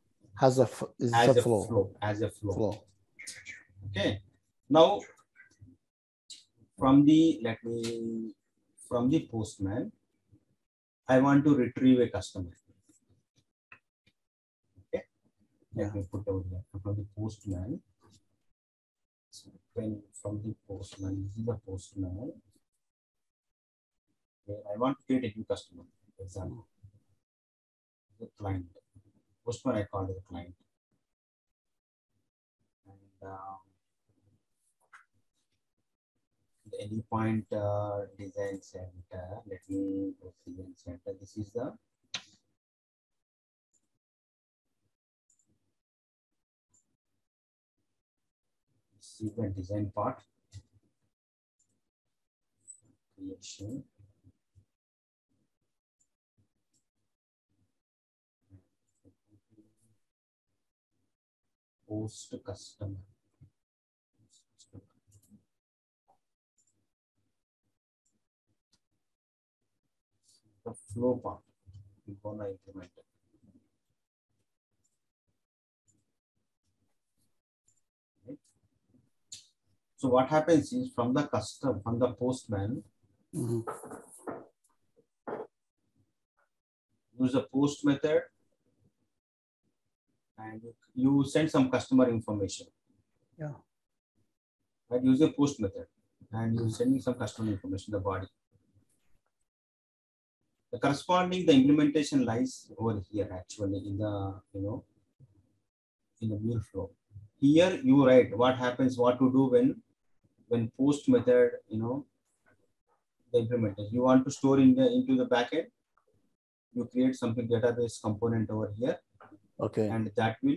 has a is has a a flow. flow, as a flow. Flow. Okay. Now, from the, let me, from the postman, I want to retrieve a customer. Okay. Let me put over here from the postman. So when from the postman, this is the postman. Okay, I want to create a new customer, for example. The client. Postman I call the client. And um, the point uh, design center. Let me go design center. This is the the design part. Creation. Post customer. The flow part we're gonna implement it. Right? So what happens is from the custom, from the postman, Mhm. use the post method and you, send some customer information. Yeah. Right, use the post method and you Mhm. sending some customer information, the body. The corresponding, the implementation lies over here actually in the, you know, in the mule flow. Here you write what happens, what to do when, when post method, you know, the implementation. You want to store in the, into the backend, you create something database component over here Okay. and that will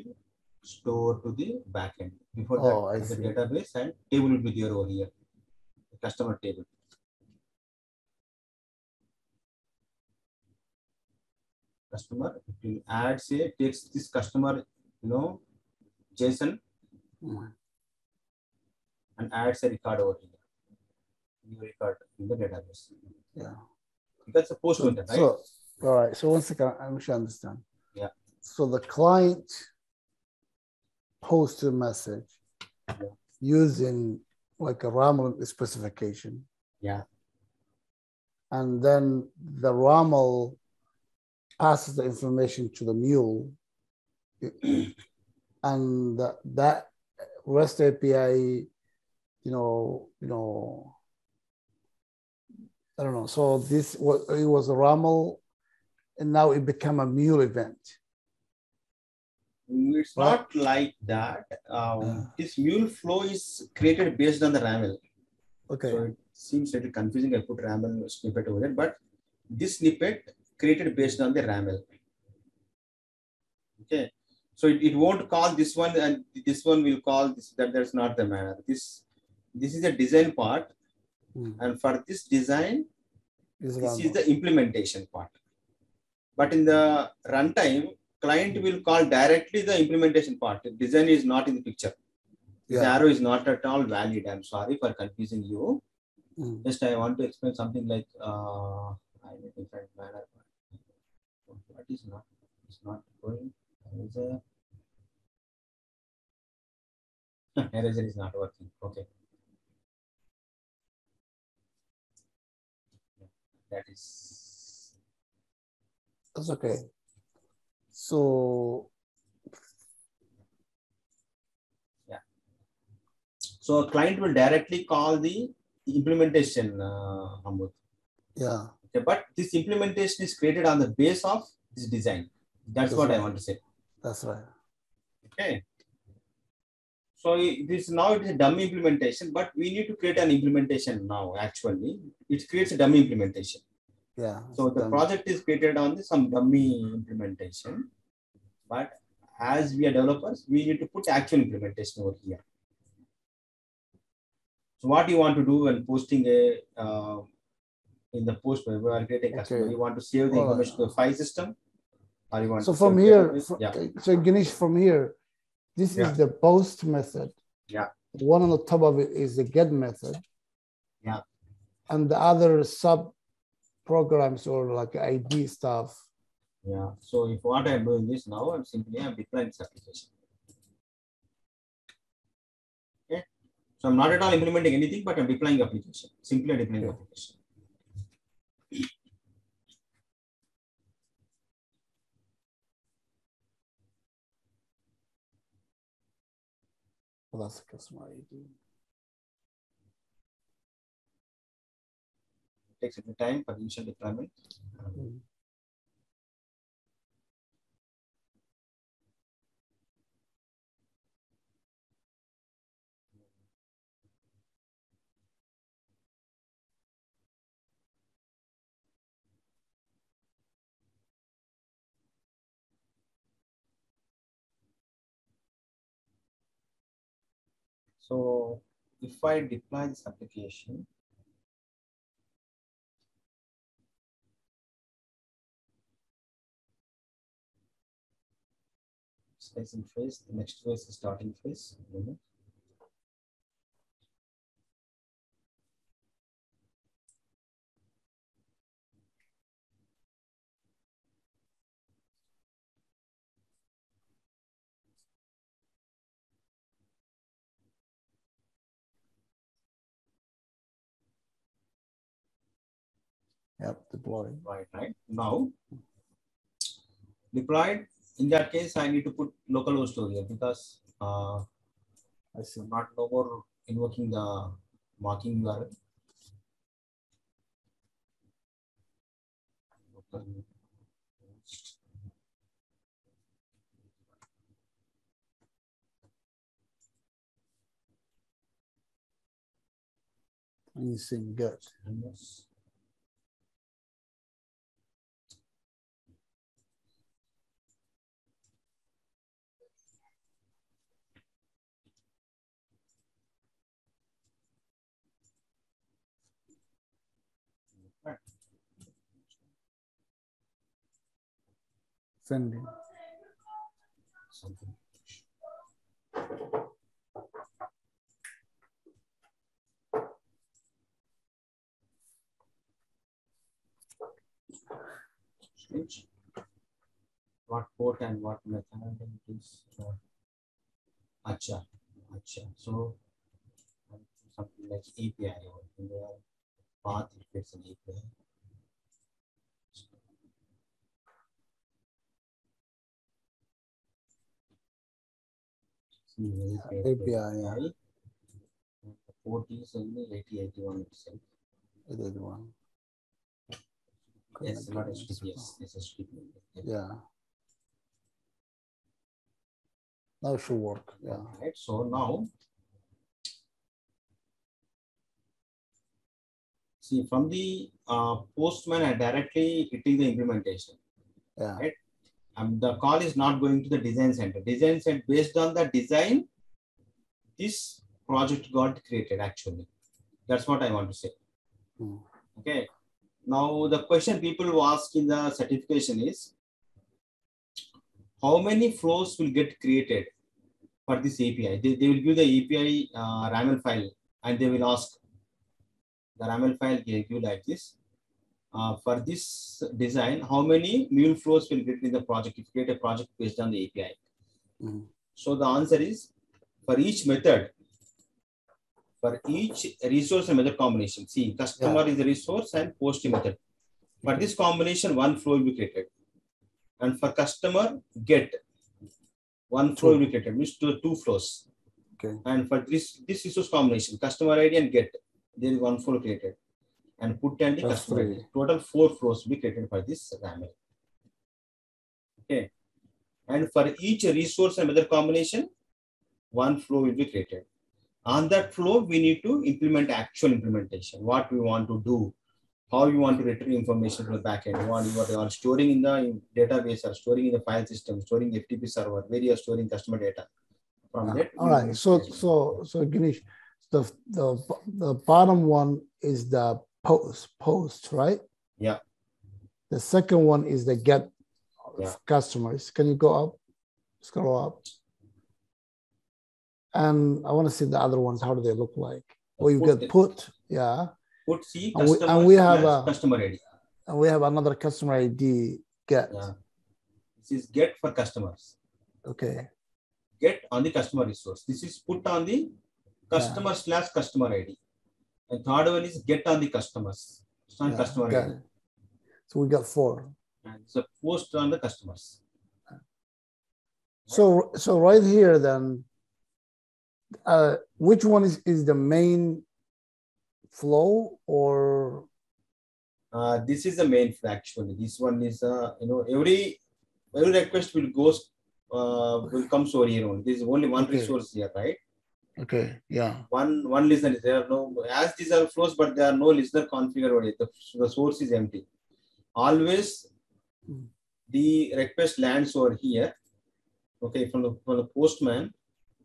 store to the backend. Before Oh, I the see. database and table will be there over here, the customer table. Customer, it will add, say, takes this customer, you know, JSON Mhm. and adds a record over here. New record in the database. Yeah. That's a post So, method, right? so, all right. So one second, I'm sure I understand. Yeah. So the client posts a message Yeah. using like a RAML specification. Yeah. And then the RAML passes the information to the mule. and that- that REST API, you know, you know, I don't know. So this was it was a RAML, and now it became a mule event. It's Right. not like that. Um, Yeah. This mule flow is created based on the RAML. Okay. So it seems a little confusing. I put RAML snippet over there, but this snippet created based on the RAML. Okay. So it, it won't call this one and this one will call this, that that's not the manner. This this is the design part. Hmm. And for this design, Is this is the implementation part. But in the runtime, client will call directly the implementation part. The design is not in the picture. This Yeah. arrow is not at all valid. I'm sorry for confusing you. Hmm. Just I want to explain something like uh, I in a different manner. Is not? It's not going. Eraser. Eraser is not working. Okay. That is That's okay. So yeah so a client will directly call the implementation, uh, yeah, Okay, but this implementation is created on the base of this design. That's That's what I want to say. that's right. Okay. So this now it is a dummy implementation, but we need to create an implementation now. Actually, it creates a dummy implementation. Yeah. So the done. project is created on the, some dummy implementation, but as we are developers, we need to put actual implementation over here. So what you want to do when posting a uh, in the post where we are creating a customer, Okay. you want to save the right. information to the file system, or you want So from here, yeah, so Ganesh, from here, this Yeah. is the post method. Yeah. The one on the top of it is the get method. Yeah. And the other sub programs or like ID stuff. yeah. So if what I'm doing is now, I'm simply I'm deploying this application. Okay. So I'm not at all implementing anything, but I'm deploying application. Simply deploying Okay. application. That's the customer ID. takes a time for initial deployment. Mm. So if I deploy this application, spacing phase, the next phase is starting phase. Yep, deployed. Right, right. Now, deployed, in that case, I need to put local host over here because uh, I see. I'm not no more invoking the mocking URL. Local host. And you seem good. MS. Something. What port and what method it is. uh, Acha, acha. So something like API or path if it's an API. API, yeah. And the Port is only 8081 itself. It is one. Yes, not HTTPS. Yeah. Now it should work. Yeah. Right, so now. See, from the uh, postman, I directly hitting the implementation. Yeah. Right. Um, the call is not going to the design center. Design center, based on the design, this project got created actually. That's what I want to say. Hmm. Okay. Now, the question people ask in the certification is, how many flows will get created for this API? They, they will give the API uh, RAML file and they will ask the RAML file give like this. Uh, for this design, how many mule flows will get in the project if you create a project based on the API? Mhm. So the answer is for each method, for each resource and method combination. See, customer is a resource and post method. For this combination, one flow will be created. And for customer, get one flow will be created, means two, two flows. Okay. And for this, this resource combination, customer ID and get, there is one flow created. And put and the customer Total four flows will be created for this RAML. Okay. And for each resource and method combination, one flow will be created. On that flow, we need to implement actual implementation, what we want to do, how you want to retrieve information from the backend, what you are storing in the database or storing in the file system, storing FTP server, where you are storing customer data. From that, All right. So so so Ganesh, the the the bottom one is the post post, right? Yeah. The second one is the get Yeah. customers. Can you go up? Scroll up. And I want to see the other ones. How do they look like? Well, you Put- get put, yeah. put C And we- and we have a- customer ID. And we have another customer ID get. Yeah. This is get for customers. Okay. Get on the customer resource. This is put on the customer slash customer ID. And third one is get on the customers. It's on Yeah, customer got it. So we got four. And so post on the customers. So so right here then, uh, which one is is the main flow or Uh, this is the main flow actually. This one is, uh, you know, every every request will go, uh, will comes over here only. This is only one Okay. resource here, right? Okay. Yeah. One one listener. There are no as these are flows, but there are no listener configured it. The, the source is empty. Always Hmm. the request lands over here. Okay, from the from the postman,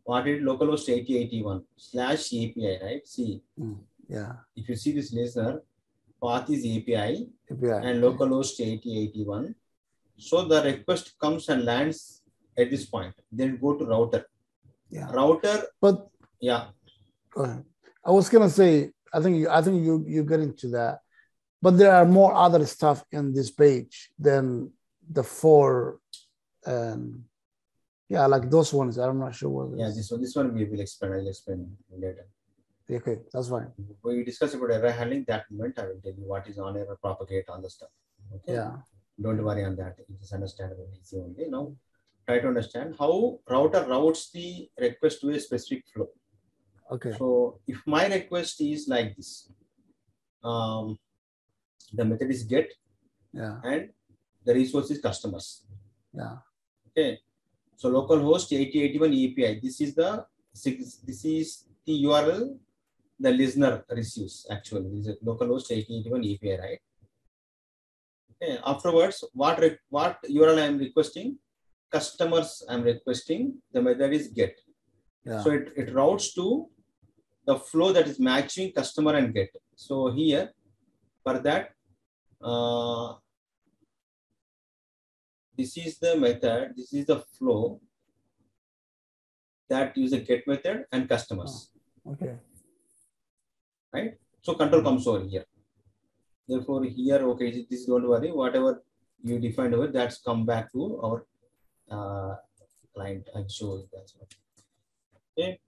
what is localhost 8081 slash API, right? See, Yeah. if you see this listener, path is API API. and localhost 8081. So the request comes and lands at this point. Then go to router. Yeah. Router, But yeah, go ahead. I was gonna say, I think you, I think you you get into that, but there are more other stuff in this page than the four, and yeah, like those ones. I'm not sure what. yeah. This one, this one we will explain. I'll explain later. Okay, that's fine. we discuss about error handling that moment i will tell you what is on error propagate all the stuff okay Yeah. don't worry on that it is understandable easy only now try to understand how router routes the request to a specific flow Okay. so if my request is like this um the method is get Yeah. and the resource is customers Yeah. okay so localhost 8081 api this is the six- this is the url the listener receives actually this is localhost 8081 api right okay afterwards what what url i am requesting customers i'm requesting the method is get Yeah. so it, it routes to the flow that is matching customer and get. So here for that uh, this is the method this is the flow that use a get method and customers. Okay. Right? So control comes over here. Therefore here okay this don't worry. Whatever you defined over that's come back to our uh, client and show that's what okay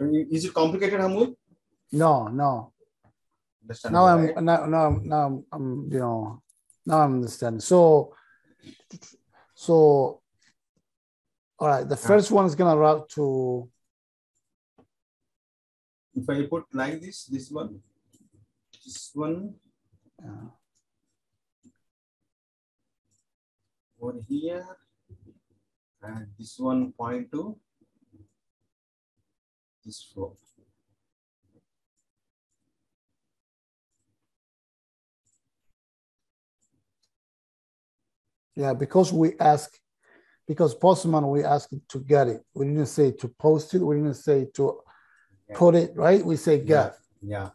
is it complicated Hamud? No, no. Understand Now I'm now now I'm- now I'm, you know now I'm understanding. So so all right. The first one is gonna route to if I put like this this one this one uh, over here and this one point to this flow. yeah because we ask because postman we ask to get it. We didn't say to post it. We didn't say to Yeah. put it right. We say get. Yeah,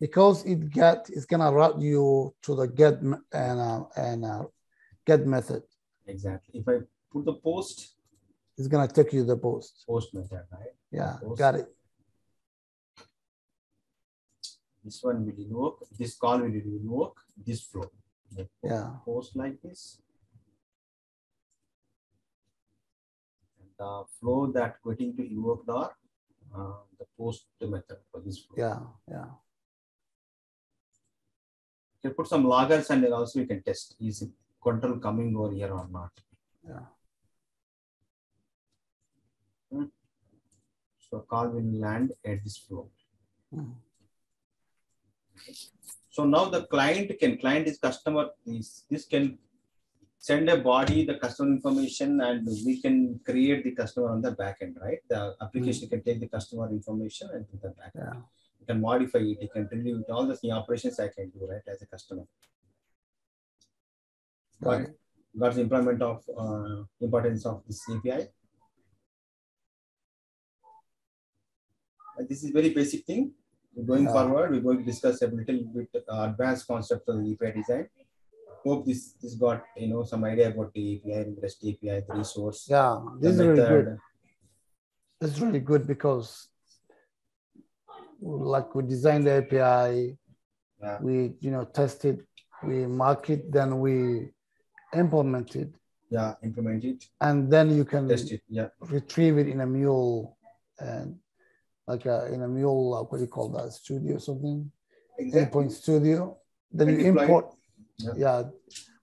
because it get it's gonna route you to the get and uh, and uh, get method. exactly. If I put the post, It's gonna take you the post. post method, right? Yeah, Post. got it. This one will invoke, this call will invoke this flow. Like Yeah. Post like this. And the flow that waiting to invoke the uh, the post method for this flow. Yeah, yeah. You can put some loggers and then also you can test is it control coming over here or not. Yeah. Hmm. So call will land at this flow. Mm. So now the client can client is customer is this can send a body the customer information and we can create the customer on the back end, right? The application can take the customer information and put the back end. Yeah. You can modify it, you can delete it, all the operations I can do, right, as a customer. Got Got, the implement of uh, importance of this API. This is very basic thing. Going forward, we're going to discuss a little bit uh, advanced concept of the API design. Hope this this got you know some idea about the API, REST API, the resource, Yeah, this is really good. is really good because like we designed the API, Yeah. we you know test it, we mark it, then we implement it, Yeah, implement it, and then you can test it. Yeah, retrieve it in a mule and like a, in a mule uh, what do you call that studio or something exactly. Anypoint Studio then you import Yeah. yeah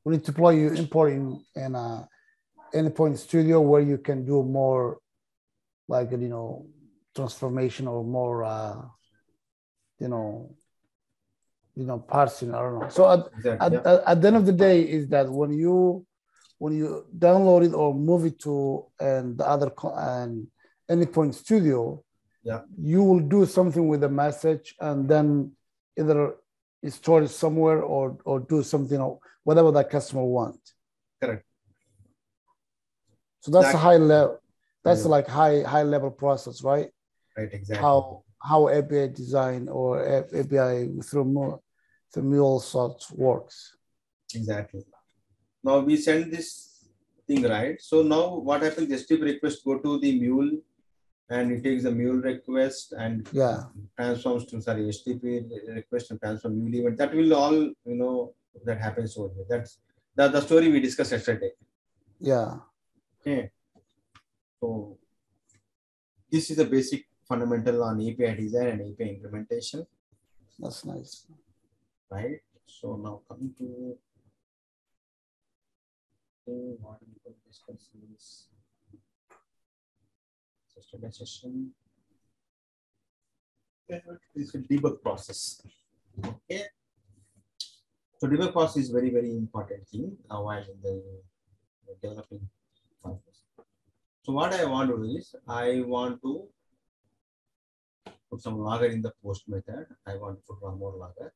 when you deploy you import in in a Anypoint Studio where you can do more like you know transformation or more uh you know you know parsing. I don't know. So at, Exactly. at, yeah. at, at the end of the day is that when you when you download it or move it to and the other and anypoint studio Yeah. you will do something with the message and then either store it somewhere or or do something or whatever that customer wants Correct. so that's a high level that's Yeah. like high high level process right Right. Exactly. how how api design or api through Mu- through MuleSoft works Exactly. Now we send this thing right. So now what happens? The STP request go to the mule, and it takes the mule request and yeah transforms to sorry HTTP request and transform mule event. That will all you know that happens over here. That's the, the story we discussed yesterday. yeah Okay. So this is the basic fundamental on API design and API implementation, that's nice right? So now coming to to what we discuss is yesterday This is debug process. Okay. So debug process is very, very important thing uh, while in the developing process. So what I want to do is I want to put some logger in the post method. I want to put one more logger.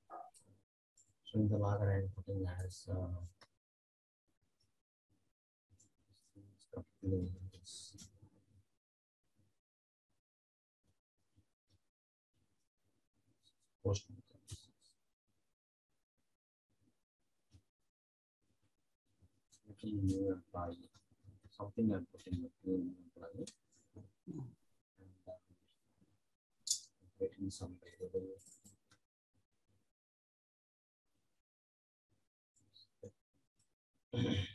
So in the logger I'm putting as uh, post method. Putting new employee. Something I'm putting a new employee. And, uh, Getting some variable. variable.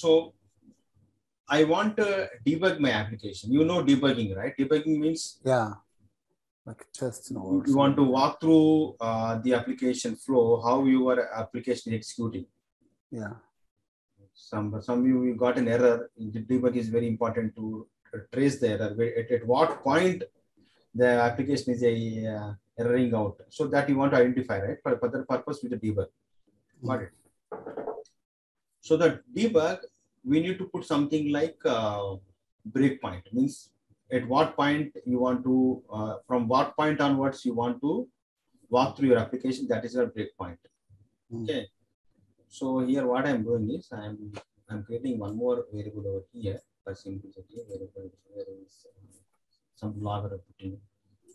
So I want to debug my application. You know debugging, right? Debugging means yeah like testing or you want to walk through uh, the application flow, how your application is executing. yeah Some some you, you got an error. The debug is very important to trace the error. At, at what point the application is a uh, erroring out. So that you want to identify, right? For, for that purpose with the debug. Got it. So the debug, we need to put something like uh, breakpoint. Means at what point you want to, uh, from what point onwards you want to walk through your application. That is your breakpoint. Mm. Okay. So here what I'm doing is I'm I'm creating one more variable over here for simplicity. Variable here is uh, some logger I'm putting,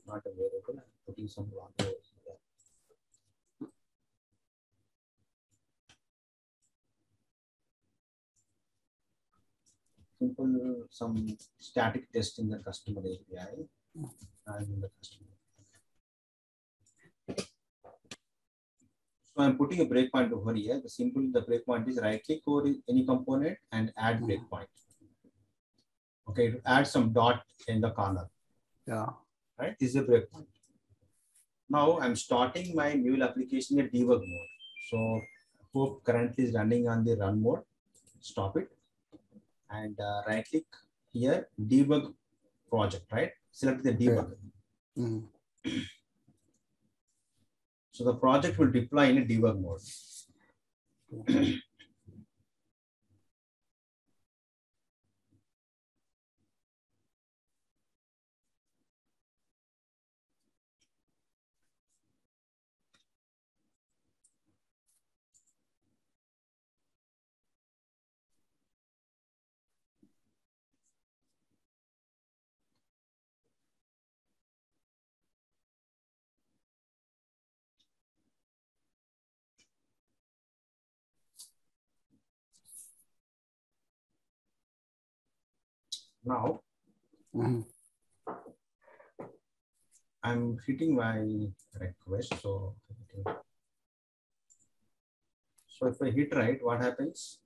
not a variable. I'm putting some logger over here. Simple some static test in the customer API and in the customer. So I'm putting a breakpoint over here. The simple the breakpoint is right click over any component and add breakpoint. Okay, add some dot in the corner, yeah right? This is a breakpoint. Now I'm starting my Mule application in debug mode. So hope currently is running on the run mode. Stop it and uh, right click here debug project right? Select the debug. Mhm. so the project will deploy in a debug mode now Mhm. i'm hitting my request so so if i hit right what happens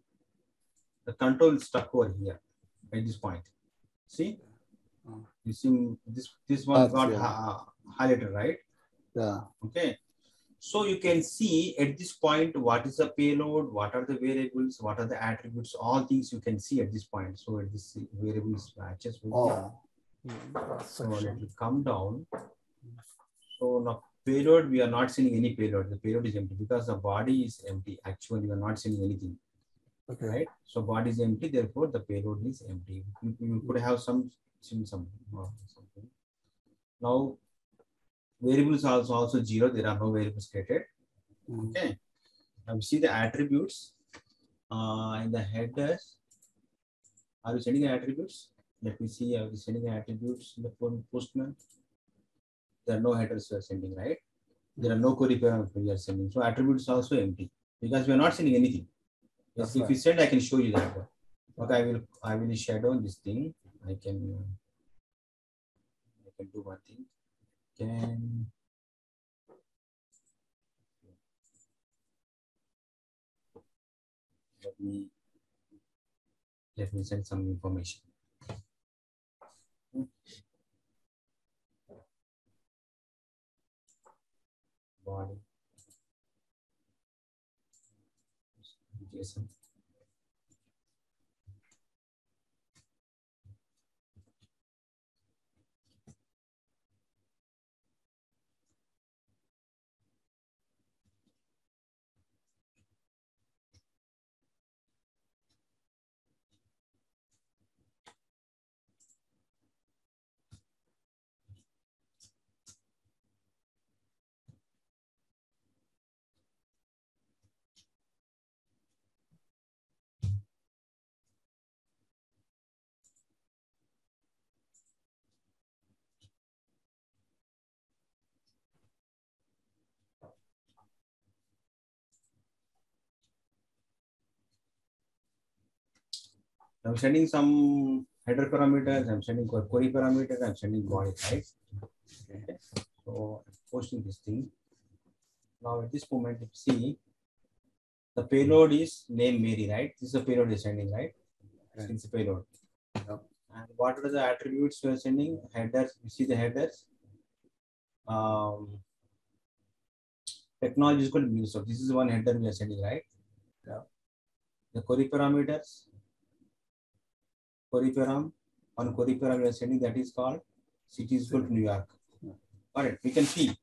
the control is stuck over here at this point. See, Mm. you see this this one got yeah. highlighted, right? Yeah. Okay. So you can see at this point what is the payload, what are the variables, what are the attributes, all things you can see at this point. So at this variables matches with Oh. So let Section. it come down. So now payload, we are not seeing any payload. The payload is empty because the body is empty. Actually, we are not seeing anything, Okay. right? So body is empty, therefore the payload is empty. You, you could have some, some, some uh, something. Now variables are also also zero. There are no variables created. Okay. Now we see the attributes uh, in the headers. Are you sending the attributes? Let me see. Are you sending the attributes in the postman? There are no headers we are sending, right? There are no query parameters we are sending. So attributes also empty because we are not sending anything. Yes, if right. you send, I can show you that. Okay, I will I will shadow this thing. I can I can do one thing. Can let me let me send some information. Body. JSON. I'm sending some header parameters, I'm sending que- query parameters, I'm sending body, right? Okay. So I'm posting this thing. Now at this moment, if you see, the payload is name Mary, right? This is the payload you're sending, right? Okay. It's a payload. Yep. And what are the attributes you're sending? Headers, you see the headers? Um, technology is be so this is one header we are sending, right? Yeah. The query parameters. One query param we are sending that is called city is equal to New York. All right, we can see.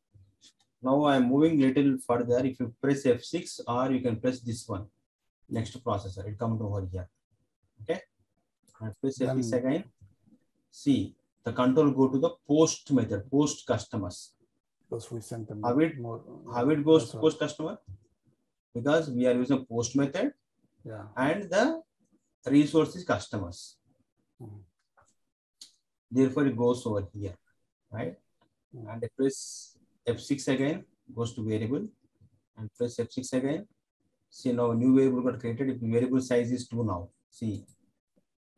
Now I am moving little further. If you press F6 or you can press this one, next processor, it comes over here. Okay. And press F6 again. See, the control go to the post method, post customers. Because we sent them. How it- more- How it goes That's to right. post customer? Because we are using post method Yeah. and the resources customers. Mhm. Therefore, it goes over here, right? Mhm. And I press F6 again, goes to variable, and press F6 again. See now new variable got created. If variable size is two now, see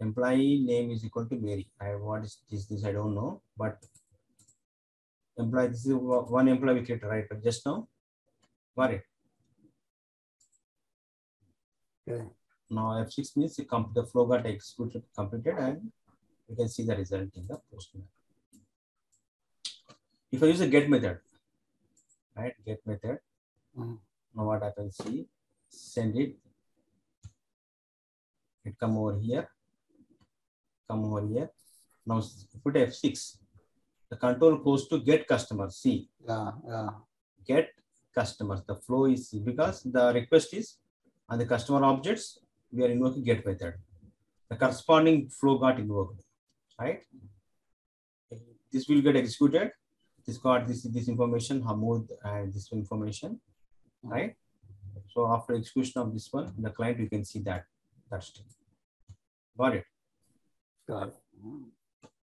employee name is equal to Mary. I what is this? This I don't know, but employee this is one one employee we created right But just now. Got it. Okay. Now F6 means the, comp- the flow got executed, completed, and you can see the result in the post method. If I use a get method, right? Get method. Mhm. Now what happens? See, send it. It come over here. Come over here. Now put F6. The control goes to get customers. See, Yeah. Yeah. get customers. The flow is because the request is on the customer objects, we are invoking get method. The corresponding flow got invoked, right? This will get executed. This got this this information, Hamoud and this information, right? So after execution of this one, the client you can see that that's it. Got it. Got it.